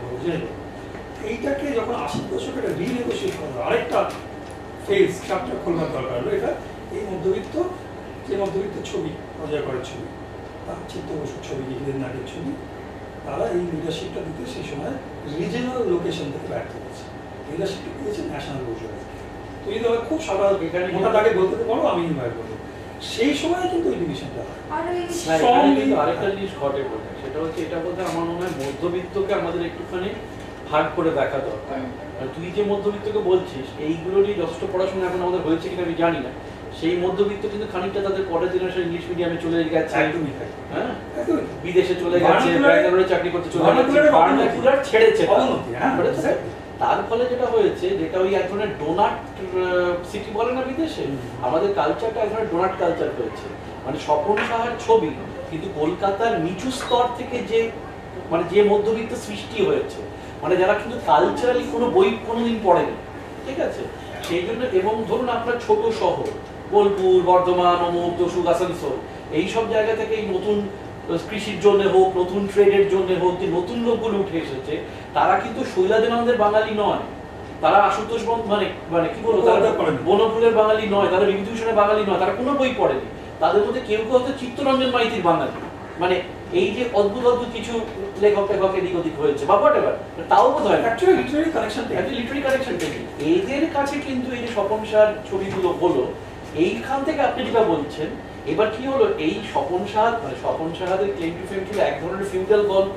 করব এইটাকে যখন আশি দশকে এটা রিনেগোসিয়েট করা হলো, আরেকটা ফেজ চ্যাপ্টার খোলবার দরকার হলো। এটা এই মধ্যবিত্ত যে মধ্যবিত্ত ছবি অজয় করার ছবি তার চিত্ত বসুর ছবি নিজেদের নাটের ছবি তারা এই লিডারশিপটা দিতে সেই সময় রিজনাল লোকেশন থেকে ব্যর্থ হয়েছে লিডারশিপটা দিয়েছে ন্যাশনাল লোকেশন তুমি যদি আমাকে খুব এখানে- মোটা দাগে বলতে পারো আমি ইনভাইট করব সেই সময় কিন্তু ওই ডিভিশনটা কিন্তু আরেকটা জিনিস ঘটে বোধহয় সেটা হচ্ছে এটা বলতে আমার মনে হয় মধ্যবিত্তকে আমাদের একটুখানি ভাগ করে দেখা দরকার। আর তুই যে মধ্যবিত্তকে বলছিস এইগুলোরই যথেষ্ট পড়াশোনা এখন আমাদের হয়েছে কিনা আমি জানি না। সেই মধ্যবিত্ত কিন্তু খানিকটা তাদের পরের জেনারেশন ইংলিশ মিডিয়ামে চলে গেছে। একদমই হ্যাঁ? বিদেশে চলে গেছে ব্যাঙ্গালোরে চাকরি করতে চলে গেছে ছেড়েছে তারা। ফলে যেটা হয়েছে যেটা ওই এক ধরনের ডোনাট সিটি বলে না বিদেশে? আমাদের কালচারটা এক ধরনের ডোনাট কালচার হয়েছে। মানে স্বপন সাহার ছবি কিন্তু কলকাতার নিচু স্তর থেকে যে মানে যে মধ্যবিত্ত সৃষ্টি হয়েছে মানে যারা কিন্তু কালচারালি কোনো বই কোনোদিন পড়েনি ঠিক আছে? সেই জন্য এবং ধরুন আপনার ছোট শহর বোলপুর বর্ধমান অমুক দসুক আসানসোল এইসব জায়গা থেকে এই নতুন কৃষির জন্য হোক নতুন ট্রেডের জন্য হোক যে নতুন লোকগুলো উঠে এসেছে তারা কিন্তু শৈলাদেনন্দের বাঙালি নয়। তারা আশুতোষ মানে মানে কি বলব তারা বনফুলের বাঙালি। নয় তারা বিভূতিভূষণের বাঙালি নয় তারা কোনো বই পড়েনি। তাদের মধ্যে কেউ কেউ হয়তো চিত্তরঞ্জন মাইতির বাঙালি। মানে এই যে অদ্ভুত অদ্ভুত কিছু লেখক লেখক এদিক ওদিক হয়েছে বা হোয়াট এভার তাও বোধ হয় লিটারি কানেকশন থেকে। এদের কাছে কিন্তু এই যে স্বপন শাহর ছবিগুলো হলো এইখান থেকে আপনি যেটা বলছেন এবার কি হলো? এই স্বপন শাহ মানে স্বপন শাহাদের ক্লেম টু ফেম ছিল এক ধরনের ফিউডাল গল্প।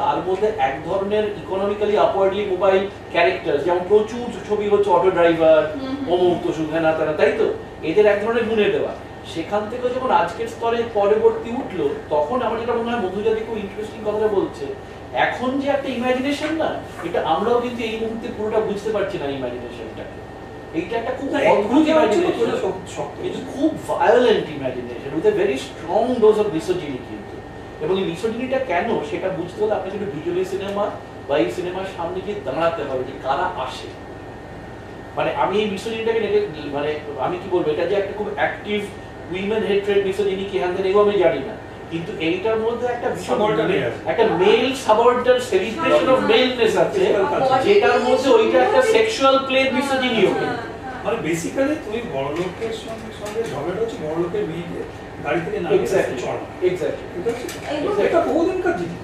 তার মধ্যে এক ধরনের ইকোনমিক্যালি আপওয়ার্ডলি মোবাইল ক্যারেক্টার যেমন প্রচুর ছবি হচ্ছে অটো ড্রাইভার। অমুক তো সুখানা তারা তাই তো? এদের এক ধরনের গুনে দেওয়া। সেখান থেকে যখন আজকের স্তরে পরবর্তী উঠল তখন আমার যেটা মনে হয় মধুজাতি খুব ইন্টারেস্টিং কথাটা বলছে এখন যে একটা ইমাজিনেশন না এটা আমরাও কিন্তু এই মুহূর্তে পুরোটা বুঝতে পারছি না ইমাজিনেশনটাকে এইটা একটা খুব অদ্ভুত ইমাজিনেশন খুব violent imagination with a very strong dose of misogyny কিন্তু। এবং এই মিসোজিনিটা কেন সেটা বুঝতে হলে আপনাকে একটু ভিজুয়ালি সিনেমা বা এই সিনেমার সামনে গিয়ে দাঁড়াতে হবে যে কারা আসে। মানে আমি এই মিসোজিনিটাকে মানে আমি কি বলব এটা যে একটা খুব অ্যাক্টিভ উইমেন হেট্রেড মিসোজিনি কি হ্যান এগুলো আমি জানি না। কিন্তু এইটার মধ্যে একটা ভীষণ আছে। একটা male suborder celebration of maleness আছে যেটার মধ্যে ওইটা একটা সেক্সুয়াল প্লে মিসোজিনিও কিন্তু মানে বেসিক্যালি তুমি বড় লোকের সঙ্গে সঙ্গে ঝগড়াটা হচ্ছে বড় লোকের মেয়েকে গাড়ি থেকে নামিয়ে এক্স্যাক্টলি চড়া। এটা বহুদিনকার জিনিস।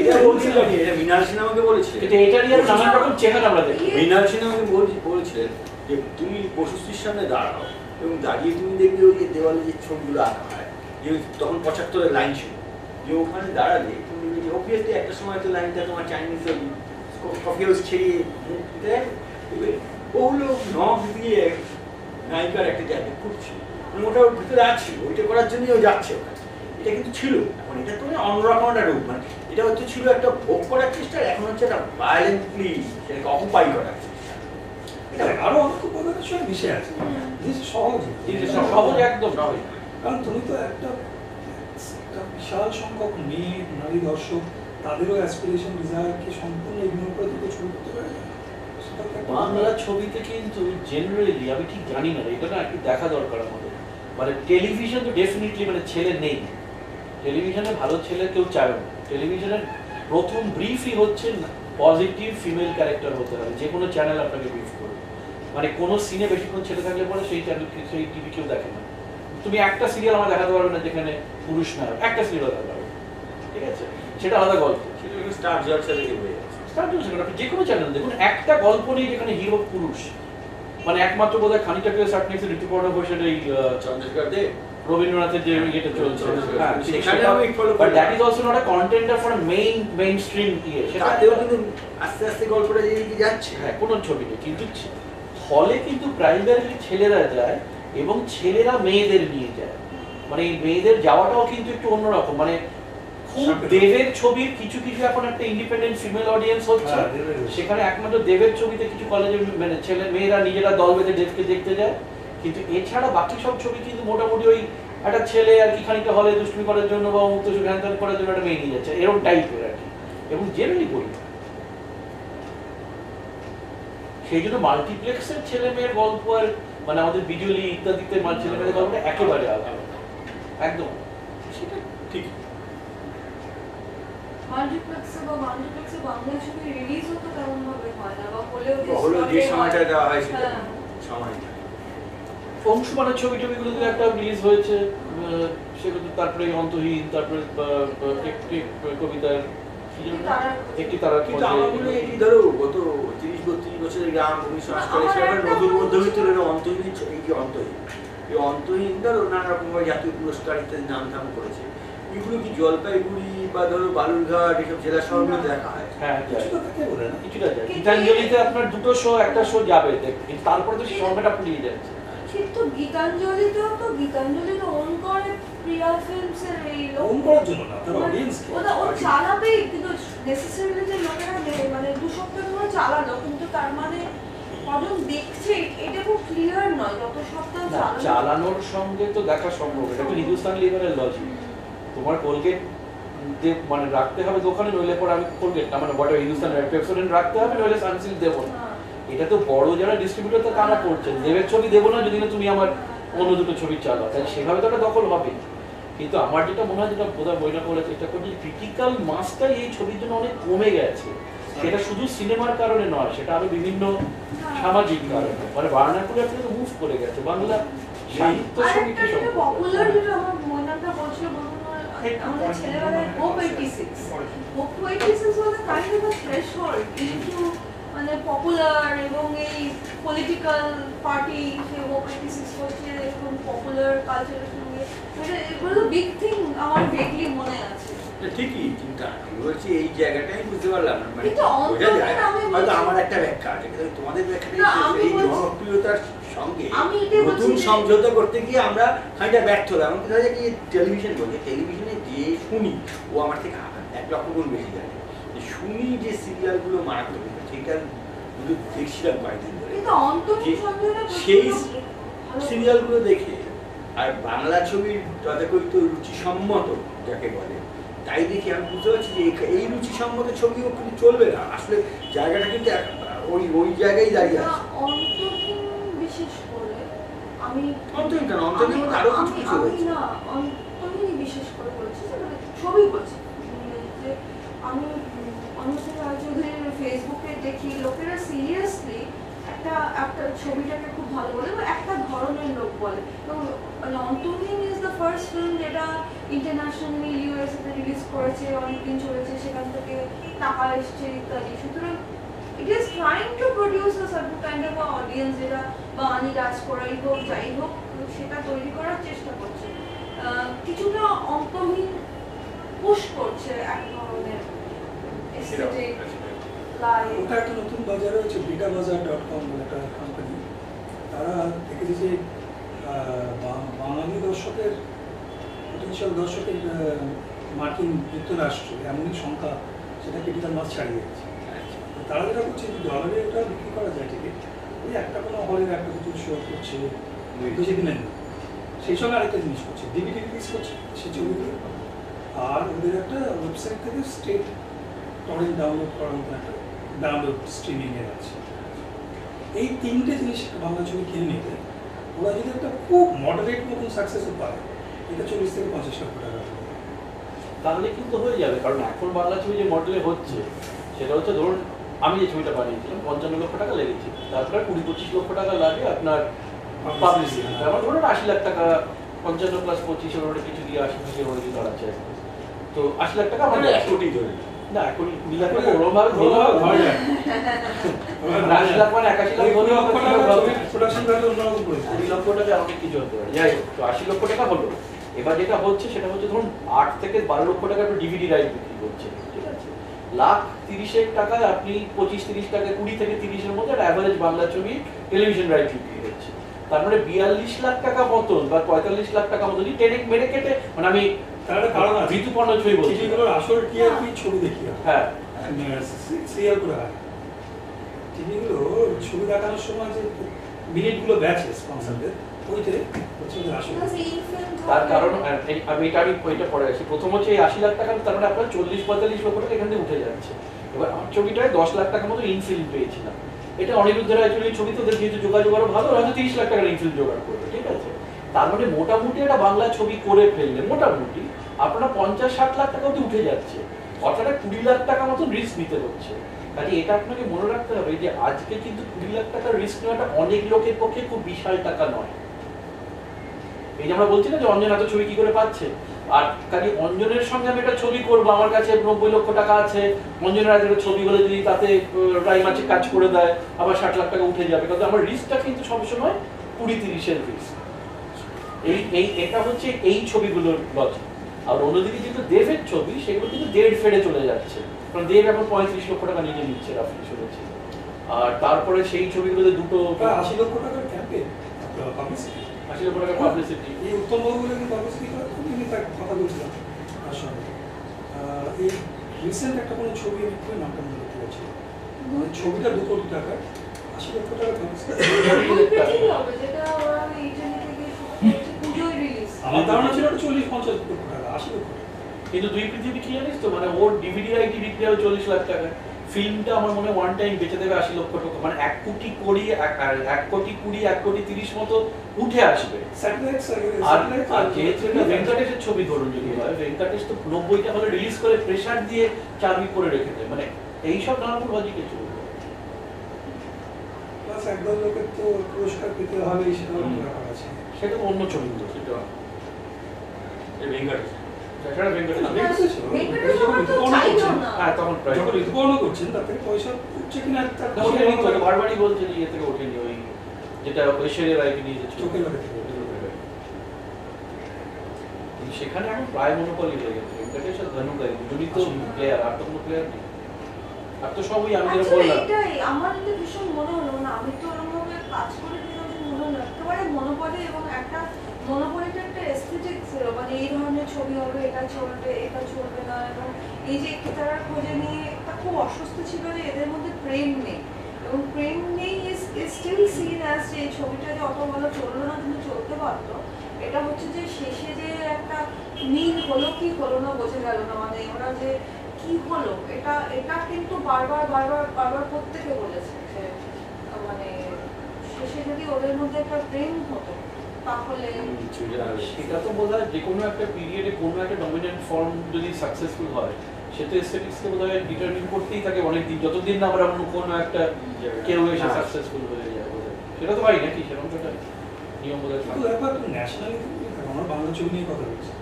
এটা এটা এটা মৃণাল সিনেমাকে বলেছিল। কিন্তু এটারই আর নানান রকম চেহারা আমরা দেখি। সিনেমাকে বলেছিলেন যে তুমি পশুশ্রীর সামনে দাঁড়াও এবং দাঁড়িয়ে তুমি দেখবে ওই যে দেওয়ালে যে ছবিগুলো আঁকা হয়। যে তখন পঁচাত্তরের লাইন ছিল। যে ওখানে দাঁড়ালে তুমি অবভিয়াসলি একটা সময় তো লাইনটা তোমার চাইনিজ কফি হাউস মুখ দেয় লোক নখ দিয়ে নায়িকার একটা জায়গায় করছে মানে ওটা ওর ভিতরে আছে ওইটা করার জন্যই ও যাচ্ছে ওখানে। এটা কিন্তু ছিল। এখন এটা তো অন্যরকম একটা রূপ মানে এটা হচ্ছে ছিল একটা ভোগ করার চেষ্টা এখন হচ্ছে একটা ভায়োলেন্টলি সেটাকে অকুপাই করার এটা আরও অনেক উপাদানের সঙ্গে মিশে আছে। সহজ সহজ একদম সহজ। কারণ তুমি তো একটা একটা বিশাল সংখ্যক মেয়ে, নারী দর্শক, তাদেরও অ্যাসপিরেশন ডিজায়ারকে সম্পূর্ণ ইগনোর করে দুটো ছবি করতে পারে বাংলা ছবিতে কিন্তু জেনারেলি আমি ঠিক জানি না এটা না একটু দেখা দরকার আমাদের। মানে টেলিভিশন তো ডেফিনেটলি মানে ছেলে নেই। টেলিভিশনে ভালো ছেলে কেউ চায় না। টেলিভিশনের প্রথম ব্রিফই হচ্ছে পজিটিভ ফিমেল ক্যারেক্টার হতে হবে। যে কোনো চ্যানেল আপনাকে ব্রিফ করবে মানে কোনো সিনে বেশিক্ষণ ছেলে থাকলে পরে সেই চ্যানেল সেই টিভি কেউ দেখে না। তুমি একটা সিরিয়াল আমার দেখাতে পারবে না যেখানে পুরুষ নায়ক একটা সিরিয়াল দেখাতে পারবে। ঠিক আছে? সেটা আলাদা গল্প। স্টার জলসা থেকে হয়ে যাচ্ছে স্টার জলসা আপনি যে কোনো চ্যানেল দেখুন একটা গল্প নেই যেখানে হিরো পুরুষ মানে একমাত্র বোধহয় খানিকটা কেউ সার্টনেক্সের ঋতুপর্ণ ঘোষের এই চন্দ্রশেখর রবীন্দ্রনাথের যে ইয়েটা চলছে। হ্যাঁ follow but that is also not a contender for main main stream ইয়ে। সেটা কিন্তু আস্তে আস্তে গল্পটা যেদিকে যাচ্ছে। হ্যাঁ কোনো ছবিতে কিন্তু হলে কিন্তু প্রাইমারিলি ছেলেরা যায় এবং ছেলেরা মেয়েদের নিয়ে যায়। মানে এই মেয়েদের যাওয়াটাও কিন্তু একটু অন্যরকম। মানে খুব। দেবের ছবির কিছু কিছু এখন একটা ইন্ডিপেন্ডেন্ট ফিমেল অডিয়েন্স হচ্ছে। হ্যাঁ, সেখানে একমাত্র দেবের ছবিতে কিছু কলেজের মানে ছেলে মেয়েরা নিজেরা দল বেঁধে দেখতে যায়। কিন্তু এছাড়া বাকি সব ছবি কিন্তু মোটামুটি ওই একটা ছেলে আর কি খানিকটা হলে দুষ্টুমি করার জন্য বা মুক্ত হ্যান করার জন্য একটা মেয়ে নিয়ে যাচ্ছে। এরকম টাইপের আর কি। এবং জেনারেলি করি সেই জন্য মাল্টিপ্লেক্সের ছেলে মেয়ের গল্প আর মানে আমাদের বিজুলি ইত্যাদিতে মা- ছেলে মেয়েদের গল্পটা একেবারে আলাদা। একদম। সেটা ঠিক। মাল্টিপ্লেক্সে বা মাল্টিপ্লেক্সে বাংলা ছবি রিলিজ হতো তেমন ভাবে না বা হলো যে সময়টা দেওয়া। সময় ছবি টবিগুলো একটা রিলিজ হয়েছে আহ, সেগুলো তারপরে অন্তহীন তারপরে একটি কবিতার একটি তারা কিন্তু আমার এই ধরো গত বত্রিশ বছরের গ্রাম ভূমি সংস্কারে নতুন মধ্যবিত্তের অন্তহীন এই যে অন্তহীন এই নানা রকম জাতীয় পুরস্কার ইত্যাদি নাম ধাম করেছে। এগুলো কি জলপাইগুড়ি বা ধরো বালুরঘাট এসব জেলা শহরগুলো দেখা হয়? হ্যাঁ কিছুটা যায়। গীতাঞ্জলিতে আপনার দুটো শো একটা শো যাবে তারপরে তো সেই সংখ্যাটা ফুরিয়ে যাচ্ছে। কিন্তু গীতাঞ্জলিতেও তো গীতাঞ্জলি তো ওন করে প্রিয়া ফিল্মস এর এই লোক ওন করার জন্য না তার অডিয়েন্স ওটা ও চালাবেই কিন্তু নেসেসারিলি যে লোকেরা নেই মানে দু সপ্তাহ ধরে চালালো কিন্তু তার মানে কজন দেখছে এটা খুব ক্লিয়ার নয় যত সপ্তাহ চালানোর সঙ্গে তো দেখা সম্ভব এটা তো হিন্দুস্তান লিভারের লজিক তোমার কোলগেট মানে রাখতে হবে দোকানে নইলে পরে আমি কোলগেট না মানে বটে হিন্দুস্তান পেপসোডেন্ট রাখতে হবে নইলে সানসিল্ক দেবো না। হ্যাঁ। এটা তো বড় যারা ডিস্ট্রিবিউটর তো তারা করছে। দেবের ছবি দেবো না যদি না তুমি আমার অন্য দুটো ছবি চালাও তাই সেভাবে তো একটা দখল হবে। কিন্তু আমার যেটা মনে হয় যেটা বোধহয় বইটা বলে চেষ্টা করছি ক্রিটিক্যাল মাসটাই এই ছবির জন্য অনেক কমে গেছে। সেটা শুধু সিনেমার কারণে নয় সেটা আরও বিভিন্ন সামাজিক কারণে। মানে বার্নাকুলে থেকে মুভ করে গেছে। বাংলা সঙ্গে কি সম্পর্ক? আমাদের ছেলেবেলায় Hope eighty six Hope eighty six was kind of threshold into মানে পপুলার এবং এই পলিটিক্যাল পার্টি সে হোপ এইটি সিক্স করছে এরকম পপুলার কালচারের এগুলো বিগ থিং আমার ভেগলি মনে আছে। ঠিকই কিন্তু আমি বলছি এই জায়গাটাই বুঝতে পারলাম না। মানে বোঝা যায়। হয়তো আমার একটা ব্যাখ্যা আছে কিন্তু তোমাদের ব্যাখ্যাটাই না, ঠিক। আমি এই জনপ্রিয়তার সঙ্গে আমি এটাই বলছি নতুন সমঝোতা করতে গিয়ে আমরা খানিকটা ব্যর্থ হলাম। এমনকি ধরা যায় কি টেলিভিশন টেলিভিশনে যে শুনি ও আমার থেকে এক লক্ষ গুণ বেশি জানে। শুনি যে সিরিয়ালগুলো মারাত্মক সেটা দেখছিলাম কয়েকদিন ধরে। সেই। সিরিয়ালগুলো দেখে আর বাংলা ছবির তথাকথিত রুচিসম্মত যাকে বলে তাই দেখে আমি বুঝতে পারছি যে এই- রুচিসম্মত ছবিও কিন্তু চলবে না আসলে জায়গাটা কিন্তু ওই ওই জায়গায় দাঁড়িয়ে আছে বিশেষ করে আমি অন্তহীন কেন? আরও কিছু আমি- কিছু আমি রয়েছে। না অন্তহীন বিশেষ করে বলছি মানে ছবি বলছি আমি অনুষ্ঠিত রায়চৌধুরীর ফেসবুকে দেখি লোকেরা সিরিয়াসলি একটা একটা ছবিটাকে খুব ভালো বলে বা একটা ধরনের লোক বলে। মানে Antaheen is the first film যেটা ইন্টারন্যাশনালি ইউএসএ তে রিলিজ করেছে অনেকদিন চলেছে সেখান থেকে টাকা এসছে ইত্যাদি। সুতরাং it is trying to produce a certain kind of audience যেটা বাঙালি রাজকরাই হোক যাই হোক সেটা তৈরি করার চেষ্টা করছে। কিছুটা অন্তহীন পুশ করছে এক ধরনের। ওটা একটা নতুন বাজারে হচ্ছে বিটা বাজার ডট কম একটা কোম্পানি তারা দেখেছে যে বা- বাঙালি দর্শকের পটেন্সিয়াল দর্শকের মার্কিন যুক্তরাষ্ট্র এমনই সংখ্যা সেটা ক্রিটিক্যাল মাস ছাড়িয়ে গেছে তারা যেটা করছে যে ডলারে ওটা বিক্রি করা যায় টিকিট ওই একটা কোনো হলের একটা দুটো শো করছে বেশি দিনের সেই সঙ্গে আরেকটা জিনিস করছে ডিভিডি রিলিজ করছে সেই ছবিগুলো আর ওদের একটা ওয়েবসাইট থেকে স্টেট টরেন্ট ডাউনলোড করার মতো একটা ডাউনলোড স্ট্রিমিং এর আছে। এই তিনটে জিনিস বাংলা ছবি কিনে নিতে ওরা যদি একটা খুব মডারেট মতন সাকসেসও পায় এটা চল্লিশ থেকে পঞ্চাশ লক্ষ টাকা। তাহলে কিন্তু হয়ে যাবে কারণ এখন বাংলা ছবি যে মডেলে হচ্ছে সেটা হচ্ছে ধরুন আমি যে ছবিটা বানিয়েছিলাম পঞ্চান্ন লক্ষ টাকা লেগেছে। তারপরে কুড়ি পঁচিশ লক্ষ টাকা লাগে আপনার পাবলিসিটি আমার ধরুন আশি লাখ টাকা পঞ্চান্ন প্লাস পঁচিশ ওর কিছু দিয়ে আশি থেকে ওর আছে তো আশি লাখ টাকা আমার মানে এক কোটি ধরে না এখন কুড়ি ওরমভাবে ধরো ধরা যায়। আশি লাখ মানে একাশি লাখ এই কুড়ি ধরলেও লক্ষ আমরা টাকা কীভাবে হবে? প্রোডাকশন ভ্যালু অন্যরকম করেছে। কুড়ি লক্ষ টাকা অনেক কিছু হতে পারে। যাই হোক তো আশি লক্ষ টাকা হলো। এবার যেটা হচ্ছে সেটা হচ্ছে ধরুন আট থেকে বারো লক্ষ টাকা একটু ডিভিডি রাইট বিক্রি করছে। ঠিক আছে? লাখ তিরিশের টাকায় আপনি পঁচিশ তিরিশ টাকা কুড়ি থেকে তিরিশের মধ্যে একটা অ্যাভারেজ বাংলা ছবি টেলিভিশন রাইট বিক্রি হচ্ছে। তার মানে বিয়াল্লিশ লাখ টাকা মতন বা পঁয়তাল্লিশ লাখ টাকা মতন টেনে মেরে কেটে মানে আমি তার কারণ আছে। ঋতুপর্ণ ছবি বলছি। আসল টিআরপি ছবি দেখি হ্যাঁ। সিরিয়াল করে হয়। টিভিগুলো ছবি দেখানোর সময় যে মিনিটগুলো ব্যাচে স্পন্সারদের ওইতে তার কারণ আমি এটা আমি এটা পড়ে আছি প্রথম হচ্ছে এই আশি লাখ টাকা তার মানে আপনার চল্লিশ পঁয়তাল্লিশ লক্ষ টাকা এখান থেকে উঠে যাচ্ছে। এবার আমার ছবিটায় দশ লাখ টাকার মতো ইনফিল্ম পেয়েছিলাম। এটা অনিরুদ্ধ রায়চৌধুরীর ছবি তো ওদের যেহেতু যোগাযোগ আরও ভালো, হয়তো তিরিশ লাখ টাকার ইনফিল্ম জোগাড় করবে, ঠিক আছে? তার মানে মোটামুটি একটা বাংলা ছবি করে ফেললে, মোটামুটি আপনার পঞ্চাশ, ষাট লাখ টাকা অব্দি উঠে যাচ্ছে। অর্থাৎ কুড়ি লাখ টাকা মতো রিস্ক নিতে হচ্ছে। কাজে এটা আপনাকে মনে রাখতে হবে যে আজকে কিন্তু কুড়ি লাখ টাকার রিস্ক নেওয়াটা অনেক লোকের পক্ষে খুব বিশাল টাকা নয়। এই যে আমরা বলছি না যে অঞ্জন এত ছবি কি করে পাচ্ছে? আর কাজে অঞ্জনের সঙ্গে আমি একটা ছবি করব আমার কাছে নব্বই লক্ষ টাকা আছে। অঞ্জনের আগে একটা ছবি হলে যদি তাতে রাইম আছে কাজ করে দেয় আবার ষাট লাখ টাকা উঠে যাবে। কিন্তু আমার রিস্কটা কিন্তু সবসময় কুড়ি তিরিশের রিস্ক এই এই এটা হচ্ছে এই ছবিগুলোর লজিক আর অন্যদিকে যেহেতু দেবের ছবি সেগুলো কিন্তু দেড় ফেড়ে চলে যাচ্ছে। কারণ দেব এখন পঁয়ত্রিশ লক্ষ টাকা নিজে নিচ্ছে রাফলি শুনেছি। আর তারপরে সেই ছবিগুলোতে দুটো আশি লক্ষ টাকার ক্যাম্পে পাবলিসিটি আশি লক্ষ টাকা পাবলিসিটি এই উত্তমবাবুগুলো কি পাবলিসিটি করে তার কথা বলছিলাম তার সঙ্গে এই রিসেন্ট একটা কোনো ছবি আমি খুবই মনে করতে পারছি। মানে ছবিটা দু কোটি টাকা, আশি লক্ষ টাকা আমার ধারণা ছিল চল্লিশ, পঞ্চাশ লক্ষ টাকা, আশি লক্ষ টাকা। কিন্তু দুই পৃথিবী কি জানিস তো? মানে ওর ডিভিডি আইটি বিক্রি হবে চল্লিশ লাখ টাকা ফিল্মটা আমার মনে ওয়ান টাইম বেচে দেবে আশি লক্ষ টাকা। মানে এক কোটি কুড়ি এক- কোটি কুড়ি এক কোটি তিরিশ মতো উঠে আসবে। আর যেহেতু এটা ভেঙ্কটেশের ছবি ধরুন যদি হয় ভেঙ্কটেশ তো নব্বইটা হলে রিলিজ করে প্রেশার দিয়ে চাবি করে রেখে দেয়। মানে এইসব নানান লজিকে চলবে। একদল লোকের তো পুরস্কার পেতে হবে সেটা অন্য ছবিগুলো সেটা ভেঙ্কটেশ যখন ঋতুপর্ণ করছেন, না। হ্যাঁ তখন প্রায় যখন ঋতুপর্ণ করছেন তার থেকে পয়সা উঠছে কিনা তার বারবারই বলছে ইয়ে থেকে ওঠেনি ওই যেটা ঐশ্বর্য রায়কে নিয়ে যে চোখের সেখানে এখন প্রায় মনোপলি হয়ে গেছে। ভেঙ্কটেশ আর ধনুকাই। দুজনই তো প্লেয়ার আর তো কোনো প্লেয়ার নেই। আর তো সবই আমি যেটা বললাম। আমার কিন্তু ভীষণ মনে হলো। মানে আমি তো ওরকমভাবে কাজ করে মনে হলো একেবারে মনোপলি এবং একটা মনোপলিতে একটা এস্থেটিক ছিল। মানে এই ধরনের ছবি হবে এটা চলবে এটা চলবে না, এবং এই যে তারা খোঁজে নিয়ে একটা খুব অসুস্থ ছিল যে এদের মধ্যে প্রেম নেই। এবং প্রেম নেই স্টিল সিন অ্যাজ যে এই ছবিটা যে অত ভালো চলল না, কিন্তু চলতে পারতো। এটা হচ্ছে যে শেষে যে একটা মিল হলো কি হলো না বোঝা গেল না। মানে ওরা যে কি হলো, এটা এটা কিন্তু বারবার বারবার বারবার প্রত্যেকে বলেছে যে মানে শেষে যদি ওদের মধ্যে একটা প্রেম হতো তাহলে সেটা তো বোধ হয় যে কোনো একটা পিরিয়ডে কোনো একটা ডমিনেন্ট ফর্ম যদি সাকসেসফুল হয় সে তো এস্থেটিক্সকে বোধ হয় ডিটারমিন করতেই থাকে অনেকদিন যতদিন না আমরা অন্য কোনো একটা কেউ এসে হ্যাঁ। সাকসেসফুল হয়ে যায় বোধ হয়। সেটা তো হয় নাকি সেরকম তো একটা নিয়ম বোধ হয়। একবার একটু ন্যাশনালিটি আমার বাংলা ছবি নিয়ে কথা বলছি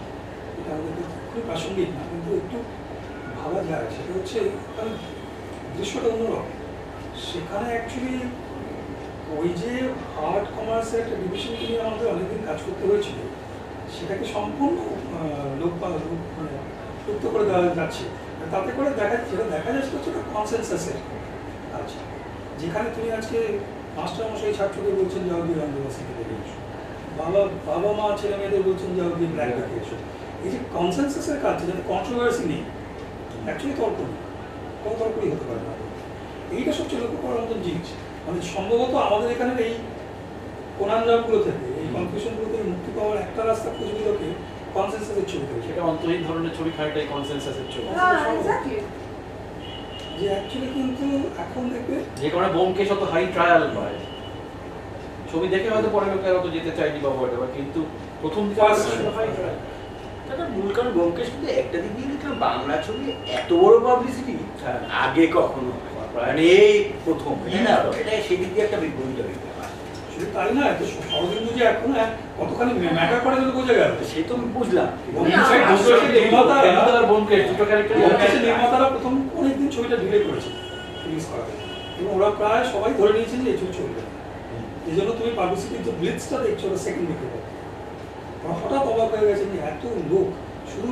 এটা আমাদের খুবই প্রাসঙ্গিক না কিন্তু একটু ভাবা যায় সেটা হচ্ছে কারণ দৃশ্যটা অন্যরকম সেখানে অ্যাকচুয়ালি ওই যে আর্ট, কমার্সের একটা ডিভিশনকে নিয়ে আমাদের অনেকদিন কাজ করতে হয়েছিল, সেটাকে সম্পূর্ণ লোপ- মানে লুপ্ত করে দেওয়া যাচ্ছে। তাতে করে দেখা, যেটা দেখা যাচ্ছে হচ্ছে একটা কনসেনসাসের আচ্ছা যেখানে তুমি আজকে মাস্টার মশাই ছাত্রদের বলছেন যাও গিয়ে রামদেবাসীকে দেখে এসো। বাবা বাবা মা, ছেলে মেয়েদের বলছেন, যাও গিয়ে ব্ল্যাক দেখে এসো। এই যে কনসেনসাসের কাজ যাতে কন্ট্রোভার্সি নেই অ্যাকচুয়ালি তর্ক নেই। কোনো তর্কই হতে পারে না। এইটা সবচেয়ে লক্ষ্য করার মতন জিনিস। মানে সম্ভবত আমাদের এখানের এই কোনানজামগুলো থেকে এই কনফিউশনগুলো থেকে মুক্তি পাওয়ার একটা রাস্তা লোকে কনসেনসাসের ছবি থেকে। সেটা অন্তহীন ধরনের ছবি কনসেন্সাসের ছবি। যে অ্যাকচুয়ালি কিন্তু এখন দেখবে যে কারণে বোমকেশ অত হাই ট্রায়াল হয় ছবি দেখে হয়তো পরে লোকে অত যেতে চায়নি বা whatever, কিন্তু প্রথম দিকে হাই ট্রায়াল মূল কারণ ব্যোমকেশ কিন্তু একটা দিক দিয়ে দেখলাম বাংলা ছবি এত বড় পাবলিসিটি হ্যাঁ। আগে কখনো হয়নি। মানে এই প্রথম না এটা সেদিক দিয়ে একটা বিপরীত শুধু তাই না যে এখন কতখানি ম্যাটার করে যেন বোঝা গেল। সে তো আমি বুঝলাম। নির্মাতারা প্রথম অনেকদিন ছবিটা ডিলে করেছে রিলিজ এবং ওরা প্রায় সবাই ধরে নিয়েছেন যে এই ছবি। চলবে এই জন্য তুমি পাবলিসিটির যে ব্লিটসটা দেখছ ওটা সেকেন্ড উইকে ওরা হঠাৎ অবাক হয়ে গেছে যে এত লোক শুধু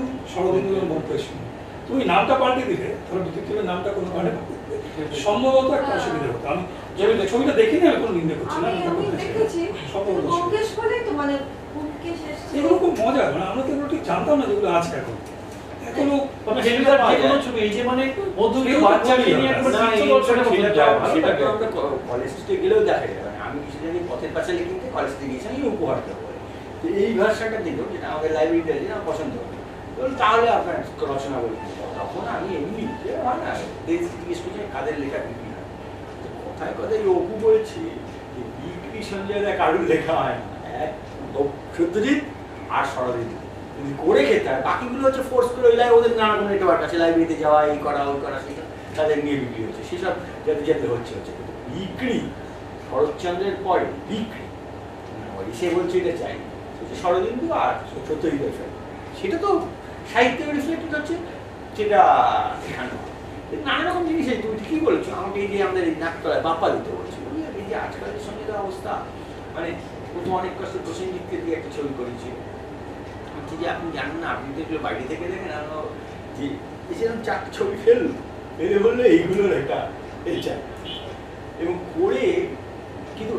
এবং ব্যোমকেশ নিয়ে। তুমি নামটা পাল্টে দিলে ডিটেকটিভের নামটা কোনো কারণে সম্ভবত একটা অসুবিধা হতো। আমি ছবিটা ছবিটা দেখিনি আমি কোনো নিন্দে করছি না সম্ভবত মানে এগুলো খুব মজা মানে আমরা তো ঠিক জানতাম না যেগুলো আছে এখন। মানে কলেজ মানে আমি কিছুদিন পথের পাঁচালী কিনতে কলেজ থেকে গিয়েছিলাম এই উপহার দেবো। তো এই ভাষাটা দিল যেটা আমাদের লাইব্রেরিতে আছে আমার পছন্দ হবে। তাহলে আপনার রচনা বলি তখন আমি এমনি যে হয় না দেশ জিজ্ঞেস করছি কাদের লেখা বিক্রি হয় কথায় কথায় অপু বলছে যে, বিক্রি সঞ্জয় কারুর লেখা হয় না? এক সত্যজিৎ আর শরদিন যদি করে খেতে হয় বাকিগুলো হচ্ছে ফোর্স করে ওই ওদের নানা রকম নেটওয়ার্ক আছে। লাইব্রেরিতে যাওয়া, এই করা, ওই করা সেটা তাদের নিয়ে বিক্রি হচ্ছে। সেসব যাতে যাতে হচ্ছে হচ্ছে। বিক্রি, শরৎচন্দ্রের পরে বিক্রি। মানে সে বলছে, এটা চাই। শরদিন্দু আর সত্যজিৎ। সেটা তো সাহিত্যে রিফ্লেক্টেড হচ্ছে। এখানে। নানা রকম জিনিস তুমি ঠিকই বলেছ আমাকে এই যে আমাদের এই নাকতলায় বাপ্পা দিতে বলছি। বলি, এই যে আজকালের সঙ্গে যা অবস্থা। মানে প্রথম অনেক কষ্ট প্রসেনজিৎকে দিয়ে একটা ছবি করেছি। বলছি যে আপনি জানেন না আপনি তো বাইরে থেকে দেখেন আমি যে এই যেরকম চারটে ছবি ফেলল। ফেলে বলল এইগুলোর একটা এইটা। এবং করে কিন্তু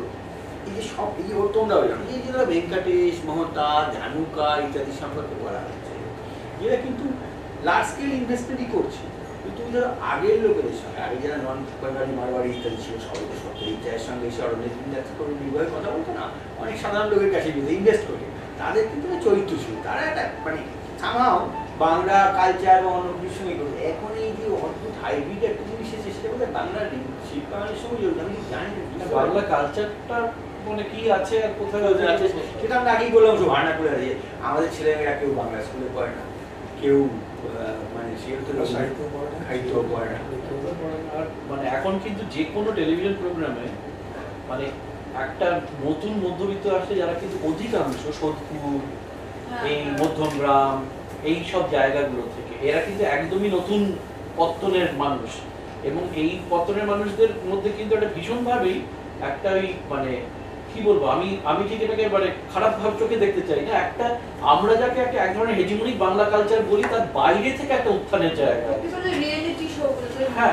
এই যে সব এই যে তোমরা জানো এই যেগুলো ভেঙ্কটেশ মমতা ধানুকা ইত্যাদি সম্পর্কে বলা হচ্ছে এরা কিন্তু লার্জ স্কেল ইনভেস্টমেন্টই করছে। কিন্তু তুমি ধরো আগের লোকেদের সঙ্গে আগে যারা নন বাঙালি মারবাড়ি ইত্যাদি ছিল সবাই তো ইতিহাসের সঙ্গে এসে অরণ্য করে নির্ভয় কথা বলতো না। অনেক সাধারণ লোকের কাছে যেত ইনভেস্ট করে। তাদের কিন্তু চরিত্র ছিল। তারা একটা মানে সামাও বাংলা কালচার বা অন্য কিছুর সঙ্গে করতো। এখন এই যে অদ্ভুত হাইব্রিড একটা জিনিস এসেছে সেটা হয় বাংলার শিল্পায়নের সঙ্গে জড়িত আমি জানি না, বাংলা কালচারটা মানে কি আছে আর কোথায় আছে? সেটা আমরা আগেই বললাম আছে। আমাদের ছেলেমেয়েরা কেউ বাংলা স্কুলে পড়ে না। কেউ মানে সেহেতু সাহিত্য মানে এখন কিন্তু যে কোনো টেলিভিশন প্রোগ্রামে মানে একটা নতুন মধ্যবিত্ত আসে যারা কিন্তু অধিকাংশ সোদপুর হ্যাঁ, এই মধ্যমগ্রাম এই সব জায়গাগুলো থেকে। এরা কিন্তু একদমই নতুন পত্তনের মানুষ। এবং এই পত্তনের মানুষদের মধ্যে কিন্তু একটা ভীষণভাবেই একটা ওই মানে কি বলব? আমি আমি ঠিক এটাকে মানে খারাপ ভাব চোখে দেখতে চাই না। একটা আমরা যাকে একটা এক ধরনের হেজিমনিক বাংলা কালচার বলি তার বাইরে থেকে একটা উত্থানের জায়গা। হ্যাঁ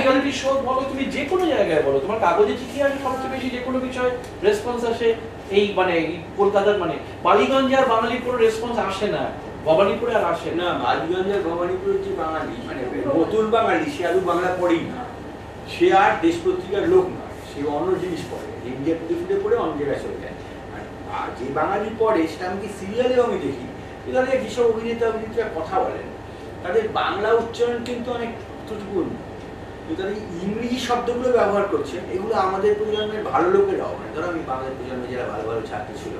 রিয়ালিটি শো বলো তুমি যে কোনো জায়গায় বলো তোমার কাগজে চিঠি আসে সবচেয়ে বেশি যে কোনো বিষয়ে রেসপন্স আসে এই মানে কলকাতার মানে। বালিগঞ্জে আর বাঙালির কোনো রেসপন্স আসে না ভবানীপুরে আর আসে না। ভবানীপুরের যে বাঙালি মানে নতুন বাঙালি সে আলু বাংলা পড়েই না। সে আর দেশ পত্রিকার লোক না সে অন্য জিনিস পড়ে। ইন্ডিয়া ফুটে পড়ে অন্য জায়গায় চলে যায়। আর- যে বাঙালি পড়ে, সেটা আমি কি সিরিয়ালেও আমি দেখি? এখানে যেসব অভিনেতা, অভিনেত্রীরা কথা বলেন, তাদের বাংলা উচ্চারণ কিন্তু অনেক ত্রুটিপূর্ণ এই ইংরেজি শব্দগুলো ব্যবহার করছে, এগুলো আমাদের প্রজন্মের ভালো লোকেরাও মানে ধরো আমি বাংলাদেশ প্রজন্মে যারা ভালো ভালো ছাত্র ছিল,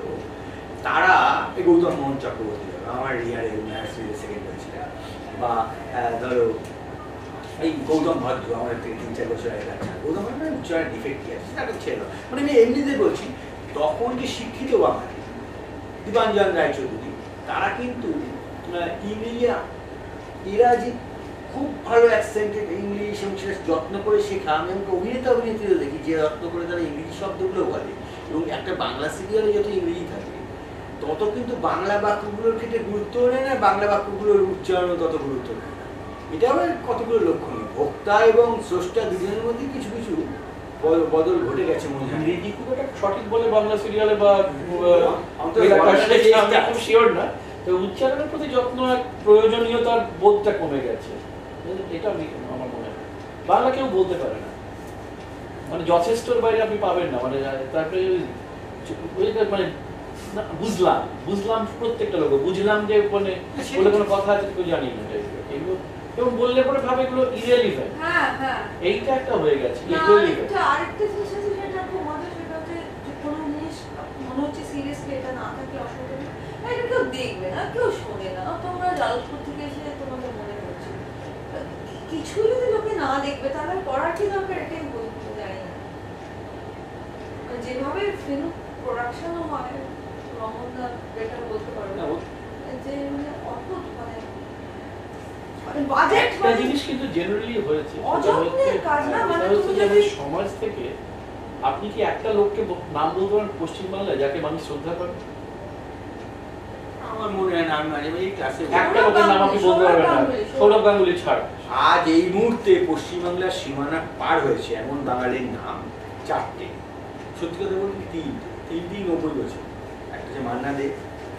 তারা এই গৌতম মোহন চক্রবর্তী আমার ইয়ারে সেকেন্ড হয়েছিল বা ধরো এই গৌতম ভদ্র থেকে তিন চার বছর আগে আছে গৌতম ভদ্র উচ্চারণ ডিফেক্টই আছে সেটা একটা ছিল। মানে আমি এমনিতে বলছি, তখন যে শিক্ষিত বাঙালি, দীপাঞ্জন রায়চৌধুরী তারা কিন্তু ইংরেজি এরা যে খুব ভালো অ্যাকসেন্টেড ইংলিশ এবং সেটা যত্ন করে শেখা, আমি আমাকে অভিনেতা অভিনেত্রীরা দেখি, যে যত্ন করে তারা ইংরেজি শব্দগুলো বলে। এবং একটা বাংলা সিরিয়ালে যত ইংরেজি থাকে, তত কিন্তু বাংলা বাক্যগুলোর ক্ষেত্রে গুরুত্ব নেয় না, বাংলা বাক্যগুলোর উচ্চারণও তত গুরুত্ব নেয় না। এটা আবার কতগুলো লক্ষণীয় ভোক্তা এবং স্রষ্টা দুজনের মধ্যে কিছু কিছু বদল ঘটে গেছে মনে হয়। ইংরেজি খুব একটা সঠিক বলে বাংলা সিরিয়ালে বা খুব শিওর না। তো উচ্চারণের প্রতি যত্ন এক প্রয়োজনীয়তার বোধটা কমে গেছে। এটা আমি আমার মনে হয়। বাংলা কেউ বলতে পারে না। মানে যথেষ্টর বাইরে আপনি পাবেন না। মানে তারপরে মানে না, বুঝলাম। বুঝলাম প্রত্যেকটা লোক। বুঝলাম যে মানে বলে কোনো কথা আছে জানি না। এগুলো এবং বললে পরে ভাবে এগুলো ইরেলিভেন্ট হ্যাঁ হ্যাঁ। এইটা একটা হয়ে গেছে irrelevant। আরেকটা জিনিস আছে যেটা খুব মজা সেটা হচ্ছে যে কোনো জিনিস মনে হচ্ছে সিরিয়াসলি এটা না থাকলে অসুবিধা নেই। এটা কেউ দেখবে না কেউ শোনে না। তোমরা জালপুর থেকে এসে তোমাদের মনে হচ্ছে কিছু যদি লোকে না দেখবে তাহলে পড়ার কি দরকার? এটাই বলতে জানি না যেভাবে ফিল্ম প্রোডাকশনও হয় রমনদা বেটার বলতে পারবে। না, যে মানে অদ্ভুত মানে বাজেট একটা জিনিস কিন্তু জেনারেলি হয়েছে অযত্নের কাজ না, মানে তুমি যদি- সমাজ থেকে আপনি কি একটা লোককে নাম বলতে পারেন পশ্চিমবাংলায় যাকে মানুষ শ্রদ্ধা করে? আমার মনে হয় না আমি মাঝে মাঝে ক্লাসে একটা লোকের নাম আপনি বলতে পারবেন না। সৌরভ গাঙ্গুলি ছাড়। আজ এই মুহূর্তে পশ্চিমবাংলার সীমানা পার হয়েছে এমন বাঙালির নাম চারটে। সত্যি কথা বলতে তিন তিনটি। নব্বই বছর। একটা হচ্ছে মান্না দে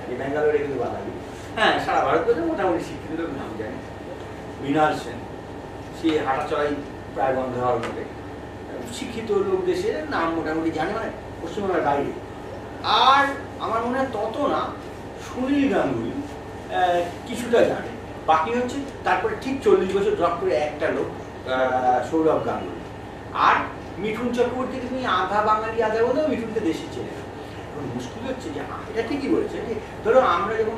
যে ব্যাঙ্গালোরে কিন্তু বাঙালি। হ্যাঁ সারা ভারতবর্ষে মোটামুটি শিক্ষিত লোক নাম জানে। মৃণাল সেন। সে হাঁটা চলাই প্রায় বন্ধ হওয়ার মধ্যে। শিক্ষিত লোক দেশের নাম মোটামুটি জানে মানে পশ্চিমবাংলার বাইরে। আর আমার মনে হয় তত না, সুনীল গাঙ্গুলি কিছুটা জানে। বাকি হচ্ছে তারপরে ঠিক চল্লিশ বছর ড্রপ করে একটা লোক সৌরভ গাঙ্গুলি। আর মিঠুন চক্রবর্তী তুমি আধা বাঙালি, আধা বলেও মিঠুনকে দেশে চেনে না মুশকিল হচ্ছে যে এটা ঠিকই বলেছে যে, ধরো আমরা যখন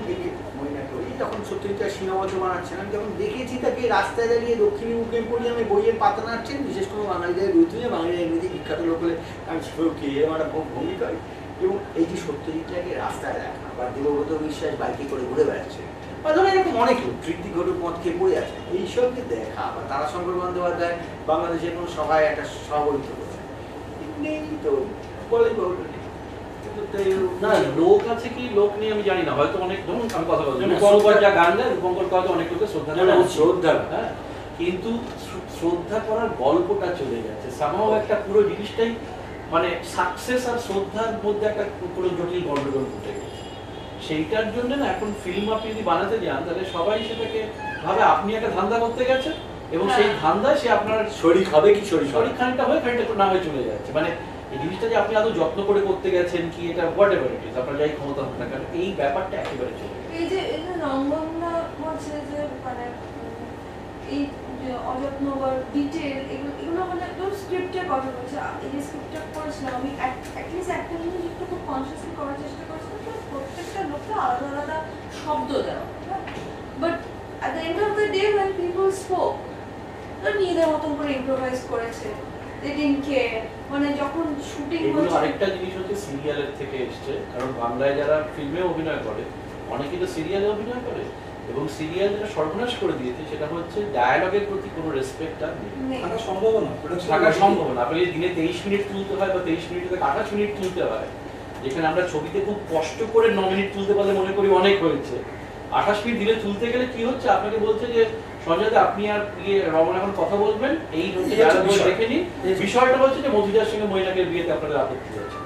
তখন সত্যজিৎ সীমাবদ্ধ বানাচ্ছেন আমি যখন দেখেছি তাকে রাস্তায় দাঁড়িয়ে দক্ষিণী মুখে পড়ি আমি বইয়ের পাতা নাড়ছেন, বিশেষ করে বাঙালিদের নিয়ে, বাঙালিরা এমনিতে বিখ্যাত লোক হলে আমি সেও কে ভূ- ভূমিকা এবং এই যে সত্যজিৎটাকে রাস্তায় দেখা, বা দেবব্রত বিশ্বাস বাইকে করে ঘুরে বেড়াচ্ছে, বা ধরো এরকম অনেক লোক তৃপ্তি ঘটক মত খেয়ে পড়ে আছে, এইসবকে দেখা, বা তারাশঙ্কর বন্দ্যোপাধ্যায় বাংলাদেশের কোনো সভায় একটা সভাপতিত্ব করছে। নেই তো বলে বহুল নেই কিন্তু তাই- না লোক আছে কি? লোক নেই আমি জানি না। হয়তো অনেক ধরুন আমি কথা বলছি। রূপঙ্কর যা গান দেয় রূপঙ্কর কাউকে অনেক লোকের শ্রদ্ধা না, করে না, আছে। শ্রদ্ধা। হ্যাঁ? কিন্তু শ্রদ্ধা করার গল্পটা চলে গেছে। সামাও একটা পুরো জিনিসটাই মানে সাকসেস আর শ্রদ্ধার মধ্যে একটা পুরো জটিল গন্ডগোল ঘটে গেছে। সেইটার জন্য না এখন ফিল্ম আপনি যদি বানাতে যান তাহলে সবাই সেটাকে ভাবে আপনি একটা ধান্দা করতে গেছেন এবং সেই হ্যাঁ। ধান্দায় সে আপনার শরীর হবে কি শরীর শরীর খানিকটা হয়ে খানিকটা না হয়ে চলে যাচ্ছে। মানে এই জিনিসটা যে আপনি আদৌ যত্ন করে করতে গেছেন কি, এটা হোয়াট এভার ইট ইজ আপনার যাই ক্ষমতা হোক না কেন, এই ব্যাপারটা একেবারে চলে এই যে এই যে যে মানে এই ডিটেল এগুলো এগুলো মানে একটা খুব করার চেষ্টা প্রত্যেকটা আলাদা আলাদা শব্দ দেওয়া নিজেদের মতন করে ইম্প্রোভাইজ করেছে। মানে যখন শুটিং এগুলো আরেকটা জিনিস হচ্ছে সিরিয়ালের থেকে এসছে। কারণ বাংলায় যারা ফিল্মে অভিনয় করে অনেকে তো সিরিয়ালে অভিনয় করে। এবং সিরিয়াল যেটা সর্বনাশ করে দিয়েছে সেটা হচ্ছে ডায়ালগের প্রতি কোনো রেসপেক্ট আর নেই। থাকা সম্ভব না থাকা সম্ভব না আপনি দিনে তেইশ মিনিট তুলতে হয় বা তেইশ মিনিট থেকে আঠাশ মিনিট তুলতে হয়। যেখানে আমরা ছবিতে খুব কষ্ট করে ন মিনিট তুলতে পারলে মনে করি অনেক হয়েছে। আঠাশ মিনিট দিনে তুলতে গেলে কি হচ্ছে? আপনাকে বলছে যে সঞ্জয় দা, আপনি আর ইয়ে রমন এখন কথা বলবেন। এই হচ্ছে। দেখে নিন। বিষয়টা হচ্ছে যে মধুজার সঙ্গে মহিলাকের বিয়েতে আপনাদের আপত্তি আছে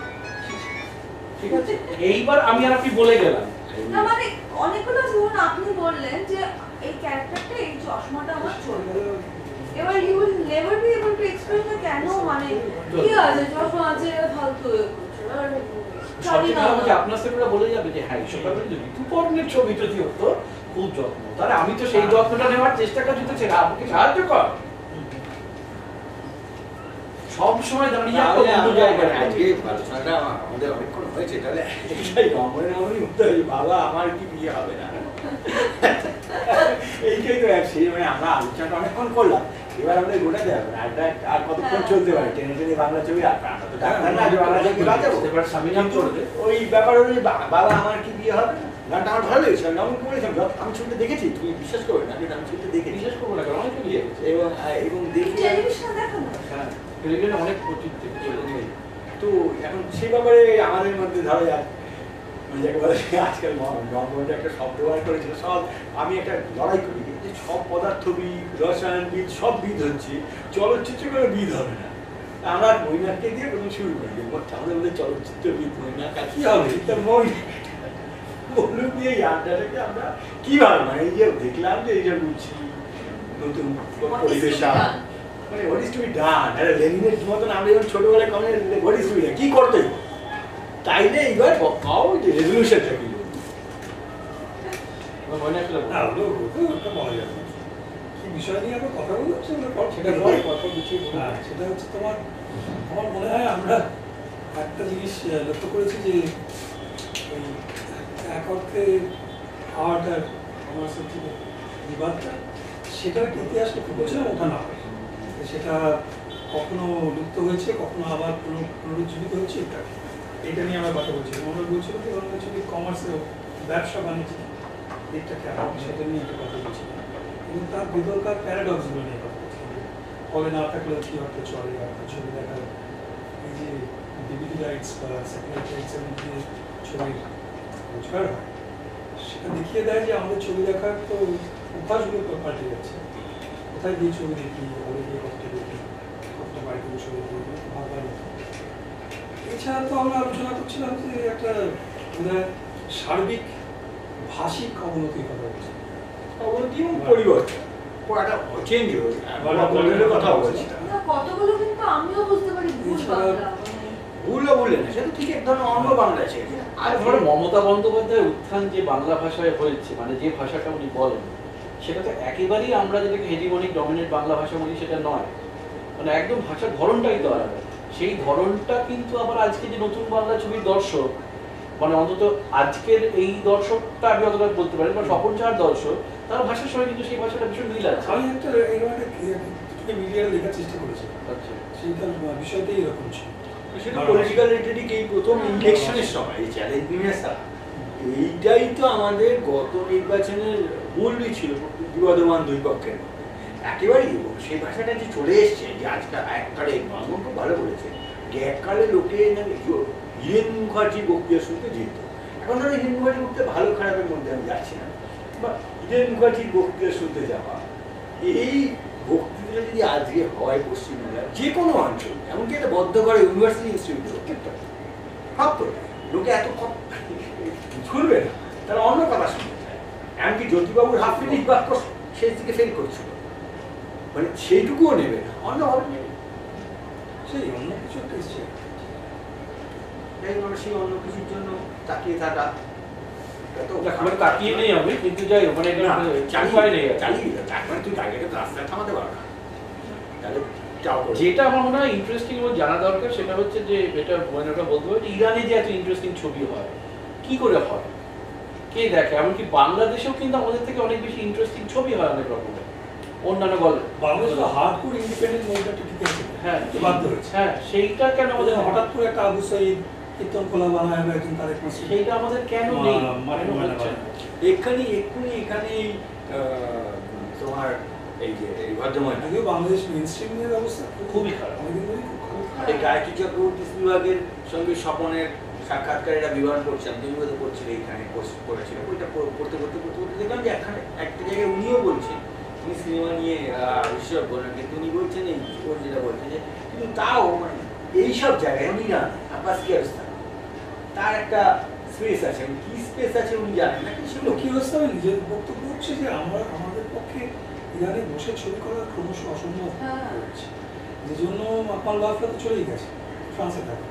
ঠিক আছে? এইবার আমি আর আপনি বলে গেলাম। না মানে অনেকগুলো ধরুন আপনি বললেন যে এই ক্যারেক্টারটা এই চশমাটা আমার চলবে। এবার you will never be able to explain যে কেন মানে কি আছে? চশমা আছে ফালতু আপনার সাথে বলে যাবে যে হ্যাঁ ব্যাপারে যদি ঋতু ছবি যদি হতো খুব যত্ন। তাহলে আমি তো সেই যত্নটা নেওয়ার চেষ্টা করছি তো সেটা আমাকে সাহায্য কর। সব দাঁড়িয়ে একটা তাহলে আমরা জায়গায় আজকে আলোচনাটা আমাদের অনেকক্ষণ হয়েছে তাহলে এটাই রমণে রমণী উঠতে হবে বাবা আমার কি বিয়ে হবে না? এইটাই তো এক সেই মানে আমরা আলোচনাটা অনেকক্ষণ করলাম এবার আমাদের গোটাতে হবে না আর কতক্ষণ হ্যাঁ। চলতে পারে? টেনে টেনে বাংলা ছবি আর আমরা তো ডাক্তার না যে বাংলা ছবি বাজাবো। এবার স্বামী নাম করে ওই ব্যাপার হলো বাবা আমার কি বিয়ে হবে? না গানটা আমার ভালো লেগেছে আমি রমণকে বলেছিলাম "যত- আমি ছবিটা দেখেছি তুমি বিশ্বাস করবে না কিন্তু আমি ছবিটা দেখেছি। বিশেষ করব না কারণ অনেক এবং এবং দেখে হ্যাঁ টেলিভিশনে অনেক যায় তো এখন সে ব্যাপারে আমাদের মধ্যে ধরো যাক। মানে আজকাল একটা শব্দ বার করেছিল সব আমি একটা লড়াই করি যে সব পদার্থবিদ রসায়নবিদ সব বিদ হচ্ছে চলচ্চিত্র করে বিদ হবে না। আমরা মৈনাককে দিয়ে প্রথম শুরু করি আমাদের মধ্যে চলচ্চিত্রবিদ আর কি হবে? তা মৈনাক। বলুন দিয়ে এই আড্ডাটাকে আমরা কীভাবে মানে এই যে দেখলাম যে এই যে রুচি নতুন পরিবেশ মানে what is to be done আরে লেনিনের মতন আমরা যখন ছোটবেলায় কমে হোয়াট ইজ টু বি কি করতে? তাইলে এইবার পাও যে রেজলিউশনটা কি আমার মনে একটা না, ওগুলো ওগুলো ওটা বলা যাবে কি বিষয় নিয়ে আমরা কথা পর সেটা থেকে। কথা বলুন। হ্যাঁ, সেটা হচ্ছে তোমার আমার মনে হয় আমরা একটা জিনিস লক্ষ্য করেছি যে এক অর্থে আর্ট আর কমার্সের যে বিবাদটা। সেটার ইতিহাসটা খুব বলছিলাম ওঠা না। সেটা কখনো লুপ্ত হয়েছে, কখনো আবার পুনর- পুনরুজ্জীবিত হচ্ছে ইত্যাদি এটা নিয়ে আমরা কথা বলছিলাম আমরা বলছিলাম যে আমরা যদি কমার্সে ব্যবসা বাণিজ্য দিকটা কেমন, সেটা নিয়ে একটা কথা বলছিলাম এবং তার ভেতরকার প্যারাডক্সগুলো নিয়ে কথা বলছিলাম ফলে না থাকলেও কি অর্থে চলে আর ছবি দেখার এই যে ডিভিডি রাইটস বা স্যাটেলাইট রাইটস এর মধ্যে ছবির রোজগার হয় সেটা দেখিয়ে দেয় যে আমাদের ছবি দেখার তো অভ্যাসগুলো তো পাল্টে যাচ্ছে। কোথায় গিয়ে ছবি দেখি হলে গিয়ে কতটা দেখি কতটা বাড়িতে বসে দেখি ভাববার এছাড়া তো আমরা আলোচনা করছিলাম যে একটা বোধহয় সার্বিক ভাষিক অবনতির কথা বলছি অবনতি এবং পরিবর্তন। চেঞ্জ হয়েছে কথা বলছি না। কতগুলো কিন্তু আমিও বুঝতে পারি ভুলও বললেন না সেটা ঠিক এক ধরনের অন্য বাংলা আর ধরো মমতা বন্দ্যোপাধ্যায়ের উত্থান যে বাংলা ভাষায় হয়েছে মানে যে ভাষাটা উনি বলেন সেটা তো একেবারেই আমরা যেটাকে হেজিমনিক ডমিনেট বাংলা ভাষা বলি সেটা নয়। মানে একদম ভাষার ধরনটাই তো আলাদা। সেই ধরনটা কিন্তু আবার আজকে যে নতুন বাংলা ছবির দর্শক মানে অন্তত আজকের এই দর্শকটা আমি অতটা বলতে পারি বা স্বপন চার দর্শক তার ভাষার সঙ্গে কিন্তু সেই ভাষাটা ভীষণ মিল আছে। আমি একটা এরকম একটা মিডিয়ায় লেখার চেষ্টা করেছি। আচ্ছা। সেইটার বিষয়টাই এরকম ছিল। সেটা পলিটিক্যাল রেটেডিক এই প্রথম ইলেকশনের সময় এই চ্যালেঞ্জ নিয়ে আসা এইটাই তো আমাদের গত নির্বাচনের মূলই ছিল বিবাদমান দুই পক্ষের। একেবারেই সেই ভাষাটা যে চলে এসছে যে আজকাল এককালে মামুন খুব ভালো বলেছে যে এককালে লোকে নাকি হীরেন মুখার্জি বক্তৃতা শুনতে যেত। এখন ধরো হীরেন মুখার্জি বক্তৃতা ভালো খারাপের মধ্যে আমি যাচ্ছি না। বা হীরেন মুখার্জির বক্তৃতা শুনতে যাওয়া এই বক্তৃতা যদি আজকে হয় পশ্চিমবাংলার যে কোনো অঞ্চল, এমনকি এটা বদ্ধ করে ইউনিভার্সিটি ইনস্টিটিউট সব তো, লোকে এত শুনবে না। তারা অন্য কথা শুনতে চায় এমনকি জ্যোতিবাবুর হাফ মিনিট বাক্য শেষ দিকে ফেল করছিল। মানে সেইটুকুও নেবে না, অন্য ভাবে নেবে। সেই অন্য কিছু একটা সেই অন্য কিছুর জন্য তাকিয়ে থাকা। মানে তাকিয়ে নেই আমি কিন্তু যাই মানে এটা না, উপায় চালিয়ে নেই কি। চালিয়ে যা। তুই গাড়িটাকে রাস্তায় থামাতে পারো না তাহলে করে। যেটা আমার মনে হয় ইন্টারেস্টিং এবং জানা দরকার সেটা হচ্ছে যে এটা বলতে হবে যে ইরানে যে এত ইন্টারেস্টিং ছবি হয় কি করে হয়? কে দেখে? এমনকি বাংলাদেশেও কিন্তু আমাদের থেকে অনেক বেশি ইন্টারেস্টিং ছবি হয় অনেক রকমের। অন্যান্য গল্প। বাংলাদেশ হার্ডকোর ইন্ডিপেন্ডেন্ট মুভমেন্টটা টিকে হ্যাঁ বাধ্য হয়েছে। হ্যাঁ সেইটা কেন আমাদের আমাদের হঠাৎ করে একটা আবু সাইদ কীর্তন খোলা বানায় বা একজন তারেক মাসুদ। সেইটা আমাদের কেন নেই? মা- মাটি কেন বানায় হচ্ছে? না? এক্ষুনি এখানে তোমার এই যে এই ভদ্রমহিলা। যদিও বাংলাদেশ মেন স্ট্রিমের অবস্থা খুবই খারাপ। অনেকদিন ধরেই খুব খারাপ। এই গায়ত্রী চক্রবর্তী বিভাগের সঙ্গে স্বপনের সাক্ষাৎকারীরা বিবরণ বোধহয় করছিলে এইখানে করেছিল। ওইটা পড়- পড়তে পড়তে পড়তে পড়তে দেখলাম যে এখানে একটা জায়গায় উনিও বলছেন উনি সিনেমা নিয়ে আহ, বিশেষজ্ঞ কিন্তু উনি বলছেন এই ওর যেটা বলছেন যে কিন্তু তাও মানে এইসব জায়গায় উনি না আব্বাস কিয়ারস্তান তার একটা স্পেস আছে। কি স্পেস আছে উনি জানেন না। সেগুলো কি অবস্থা নিজের বক্তব্য হচ্ছে যে আমরা আমাদের পক্ষে ইরানে বসে ছবি করা ক্রমশ অসম্ভব হচ্ছে। যে জন্য মাকমাল বাফরা তো চলেই গেছে ফ্রান্সে থাকে।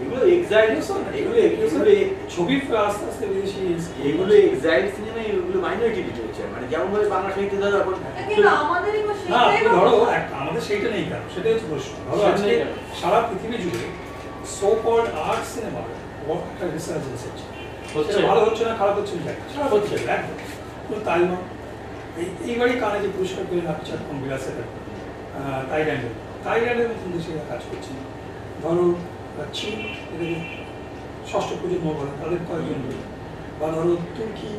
এগুলো এক্সাইট এগুলো এগুলো ছবি আস্তে আস্তে বেশি এগুলো এক্সাইট সিনেমা এগুলো মাইনরিটি লিটারেচার মানে যেমন ভাবে বাংলা সাহিত্য দাদা এখন ধরো আমাদের সেইটা নেই কেন? সেটাই হচ্ছে প্রশ্ন। ধরো আজকে সারা পৃথিবী জুড়ে সো কল্ড আর্ট সিনেমার একটা রিসার্জেন্স হচ্ছে। হচ্ছে। ভালো হচ্ছে না খারাপ হচ্ছে না জানি হচ্ছে। একদম। তাই নয়। এই এইবারই কানে যে পুরস্কার পেলেন আপিচার কম বিলাসের থাইল্যান্ডে থাইল্যান্ডের মতন দেশে কাজ করছে। ধরো চীন ষষ্ঠ প্রজন্ম বলে তাদের কয়েকজন বা ধরো তুর্কি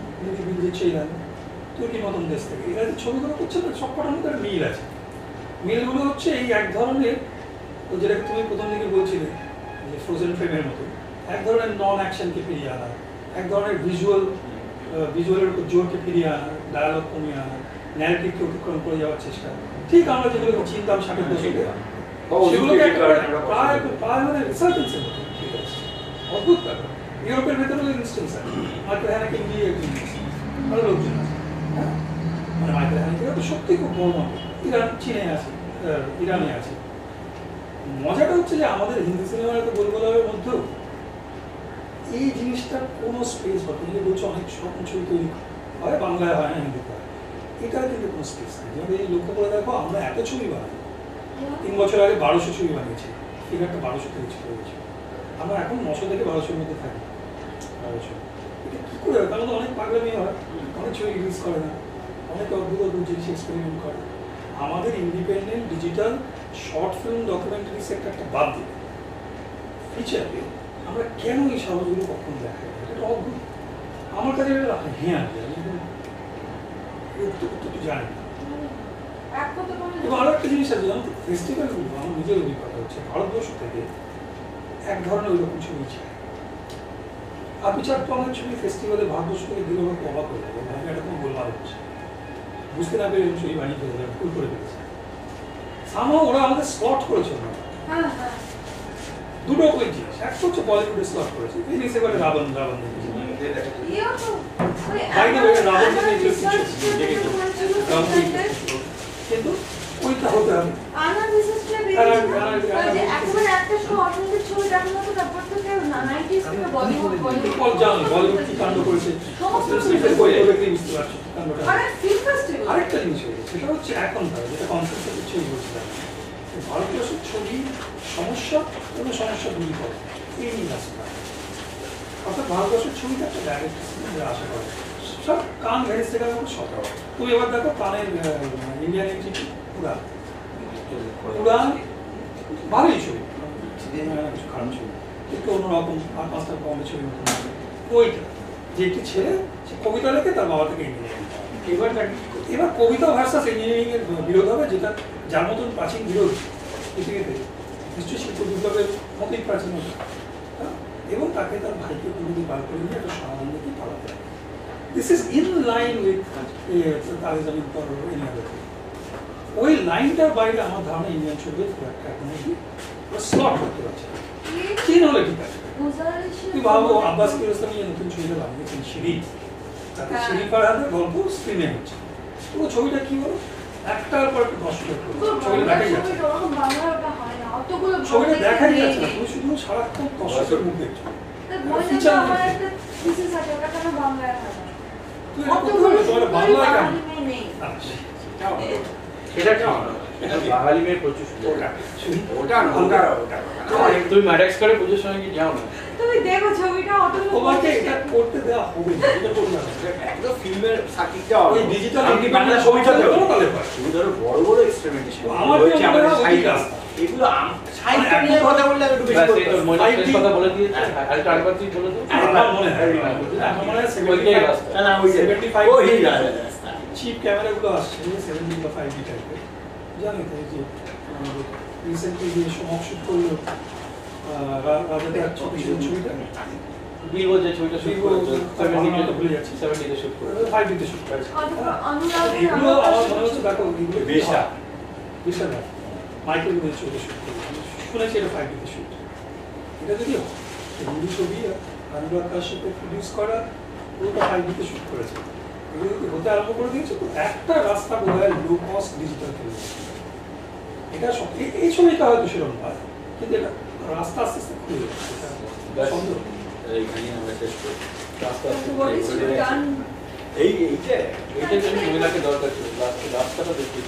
তুর্কির মতন দেশ থেকে। এরা যে ছবিগুলো করছে না সব কটার মধ্যে মিল আছে। মিলগুলো হচ্ছে এই এক ধরনের যেটা তুমি প্রথম দিকে বলছিলে যে ফ্রোজেন ফ্রেমের মতো। এক ধরনের নন অ্যাকশনকে ফিরিয়ে আনা এক ধরনের ভিজুয়াল ভিজুয়ালের উপর জোরকে ফিরিয়ে আনা ডায়ালগ কমিয়ে আনা ন্যারেটিভকে অতিক্রম করে যাওয়ার চেষ্টা। ঠিক আমরা যেগুলো চিন্তাম ষাটের দশকে সেগুলোকে প্রায় প্রায় মানে রিসার্চেন্সের মতো ফিরে আসছে। অদ্ভুত ব্যাপার ইউরোপের ভেতরে ইনস্টেন্স আছে মাইকেল হ্যানাকে নিয়ে একজন লোকজন আছে হ্যাঁ মানে মাইকেল হ্যানাকে তো সত্যি খুব বড় ইরান চীনে আছে ইরানে আছে মজাটা হচ্ছে যে আমাদের হিন্দি সিনেমার তো গোলগোলাপের মধ্যেও এই জিনিসটা কোনো স্পেস বা তুমি বলছো অনেক স্বপ্ন ছবি তৈরি হয় বাংলায় হয় না হিন্দিতে হয় এটার কিন্তু কোনো স্পেস নেই যেমন এই লক্ষ্য করে দেখো আমরা এত ছবি বানাই তিন বছর আগে বারোশো ছবি বানিয়েছি। ফিগারটা বারোশো থেকে ছিল হয়েছে আমরা এখন নশো থেকে বারোশোর মধ্যে থাকি। বারোশো। এটা কী করে তাহলে তো অনেক পাগলামি হয়। অনেক ছবি রিলিজ করে না। অনেক অদ্ভুত অদ্ভুত জিনিস এক্সপেরিমেন্ট করে। আমাদের independent digital short film documentary সেক্টরটা বাদ দিলে ফিচারে আমরা কেন এই সাহসগুলো কখন দেখাই? এটা অদ্ভুত। আমার কাছে হ্যাঁ আমি উত্তর তো জানি না। এবং আরও একটা জিনিস আছে জানো ফেস্টিভ্যালগুলো আমার নিজের অভিজ্ঞতা হচ্ছে ভারতবর্ষ থেকে এক ধরনের ছবি চাই আপনি চার ছবি ফেস্টিভ্যালে ভারতবর্ষ থেকে অবাক হয়ে যাবে আমি কোনো গোলমাল হচ্ছে। বুঝতে না পেরে ছবি বানিয়ে ফেলে যাবে ভুল করে ফেলেছে। সামহাও ওরা আমাদের স্লট করেছে ওরা। দুটো ওই জিনিস। একটা হচ্ছে বলিউডে স্লট করেছে এই জিনিস এবারে রাবণ রাবণ বাইরে বাইরে রাবণ কিন্তু ওইটা হতে হবে। আরেকটা জিনিস হয়েছে সেটা হচ্ছে এখন যেটা কনসেপ্টের ছবি বলছিলাম যে ভারতবর্ষের ছবি সমস্যা কোনো সমস্যা দূরী করে এই নিয়ে রাস্তা অর্থাৎ ভারতবর্ষের ছবিটা একটা ডাইরেক্ট আশা করে। সব কান ভেড়ে থেকে সব তুমি এবার দেখো কানের ইন্ডিয়ান এন্ট্রি উড়ান। উড়ান ভালোই ছবি। খারাপ ছবি। একটু অন্যরকম আর পাঁচটা বম্বে ছবি ওইটা যে একটি ছেলে সে কবিতা লেখে তার বাবা থেকে ইঞ্জিনিয়ারিং এবার এবার কবিতা ভার্সাস ইঞ্জিনিয়ারিং এর বিরোধ হবে যেটা যার মতন প্রাচীন বিরোধ। পৃথিবীতে নিশ্চয়ই শিল্প বিপ্লবের মতোই প্রাচীন হ্যাঁ? এবং তাকে তার ভাইকে কোনোদিন বার করে নিয়ে একটা সমাধান দেখে this is in line with তাদের জমিন পর ওই লাইনটার বাইরে আমার ধারণা ইন্ডিয়ান ছবির খুব একটা এখন স্লট করতে পারছে চীন হলে ঠিক আছে তুই ভাবো আব্বাস কিরোস্তামি নতুন ছবিটা বানিয়েছেন সিঁড়ি তাতে। সিঁড়ি পার গল্প স্ক্রিনে হচ্ছে তো ছবিটা কি হলো একটার পর একটা দর্শকের ছবিটা দেখাই যাচ্ছে ছবিটা দেখাই যাচ্ছে না। তুমি শুধু সারাক্ষণ দর্শকের মুখ দেখছ তা সেটা বাঙালি মেয়ে প্রচুর ওটা ওটা ওটা তুমি- তুমি ম্যাডাক্স করে পুজোর সময় কি যাও না। তুমি দেখো ছবিটা অতগুলো তোমাকে এটা করতে দেওয়া হবে এটা করতে না। একদম ফিল্মের সার্কিটটা ওই digital আপনি বাংলা ছবিটা দেখো তাহলে তুমি ধরো বড় বড় এক্সপেরিমেন্টেশন আমার কি মনে হয় এগুলো আম- সাহিত্য নিয়ে কথা বললে আমি একটু বেশি ব্যাস, এই বলতাম। তোর মহিলা Five প্রেস D- কথা বলে দিয়েছে আরেকটা আরেকবার তুই বলে দে আমার মনে হয় আমার মনে হয় ওইটাই রাস্তা। না, না, ওই 75 ওই রাস্তা। চিপ ক্যামেরাগুলো আসছে সেভেন্টিন বা ফাইভ ডি টাইপের জানি তো যে রিসেন্টলি যে সমক শুট করল রাজাতে আর ছবিটা। বিলবো যে ছবিটা শুট করেছে তার বাংলাটা ভুলে যাচ্ছি। সেভেন্টিতে শুট করেছে। ফাইভ ডিতে শুট করেছে। এগুলো আমার আমার মনে হচ্ছে দেখো এগুলো বেশা। বেশা না মাইকেল ছবি শুট শুনেছি এটা ফাইভ ডিতে শুট এটা যদি হিন্দি ছবি অনুরাগ কাশ্যপে প্রডিউস করা পুরোটা ফাইভ ডিতে শুট করেছে। এগুলো যদি হতে আরম্ভ করে দিয়েছে তো একটা রাস্তা বোধ হয় লো কস্ট ডিজিটাল ফিল্ম এটা সব এই- সময়টা হয়তো সেরকম হয় কিন্তু এটা রাস্তা আস্তে আস্তে খুলে যাচ্ছে আমরা শেষ করি। রাস্তা এই এইটা এইটার জন্য মহিলাকে দরকার ছিল রাস্তাটা দিল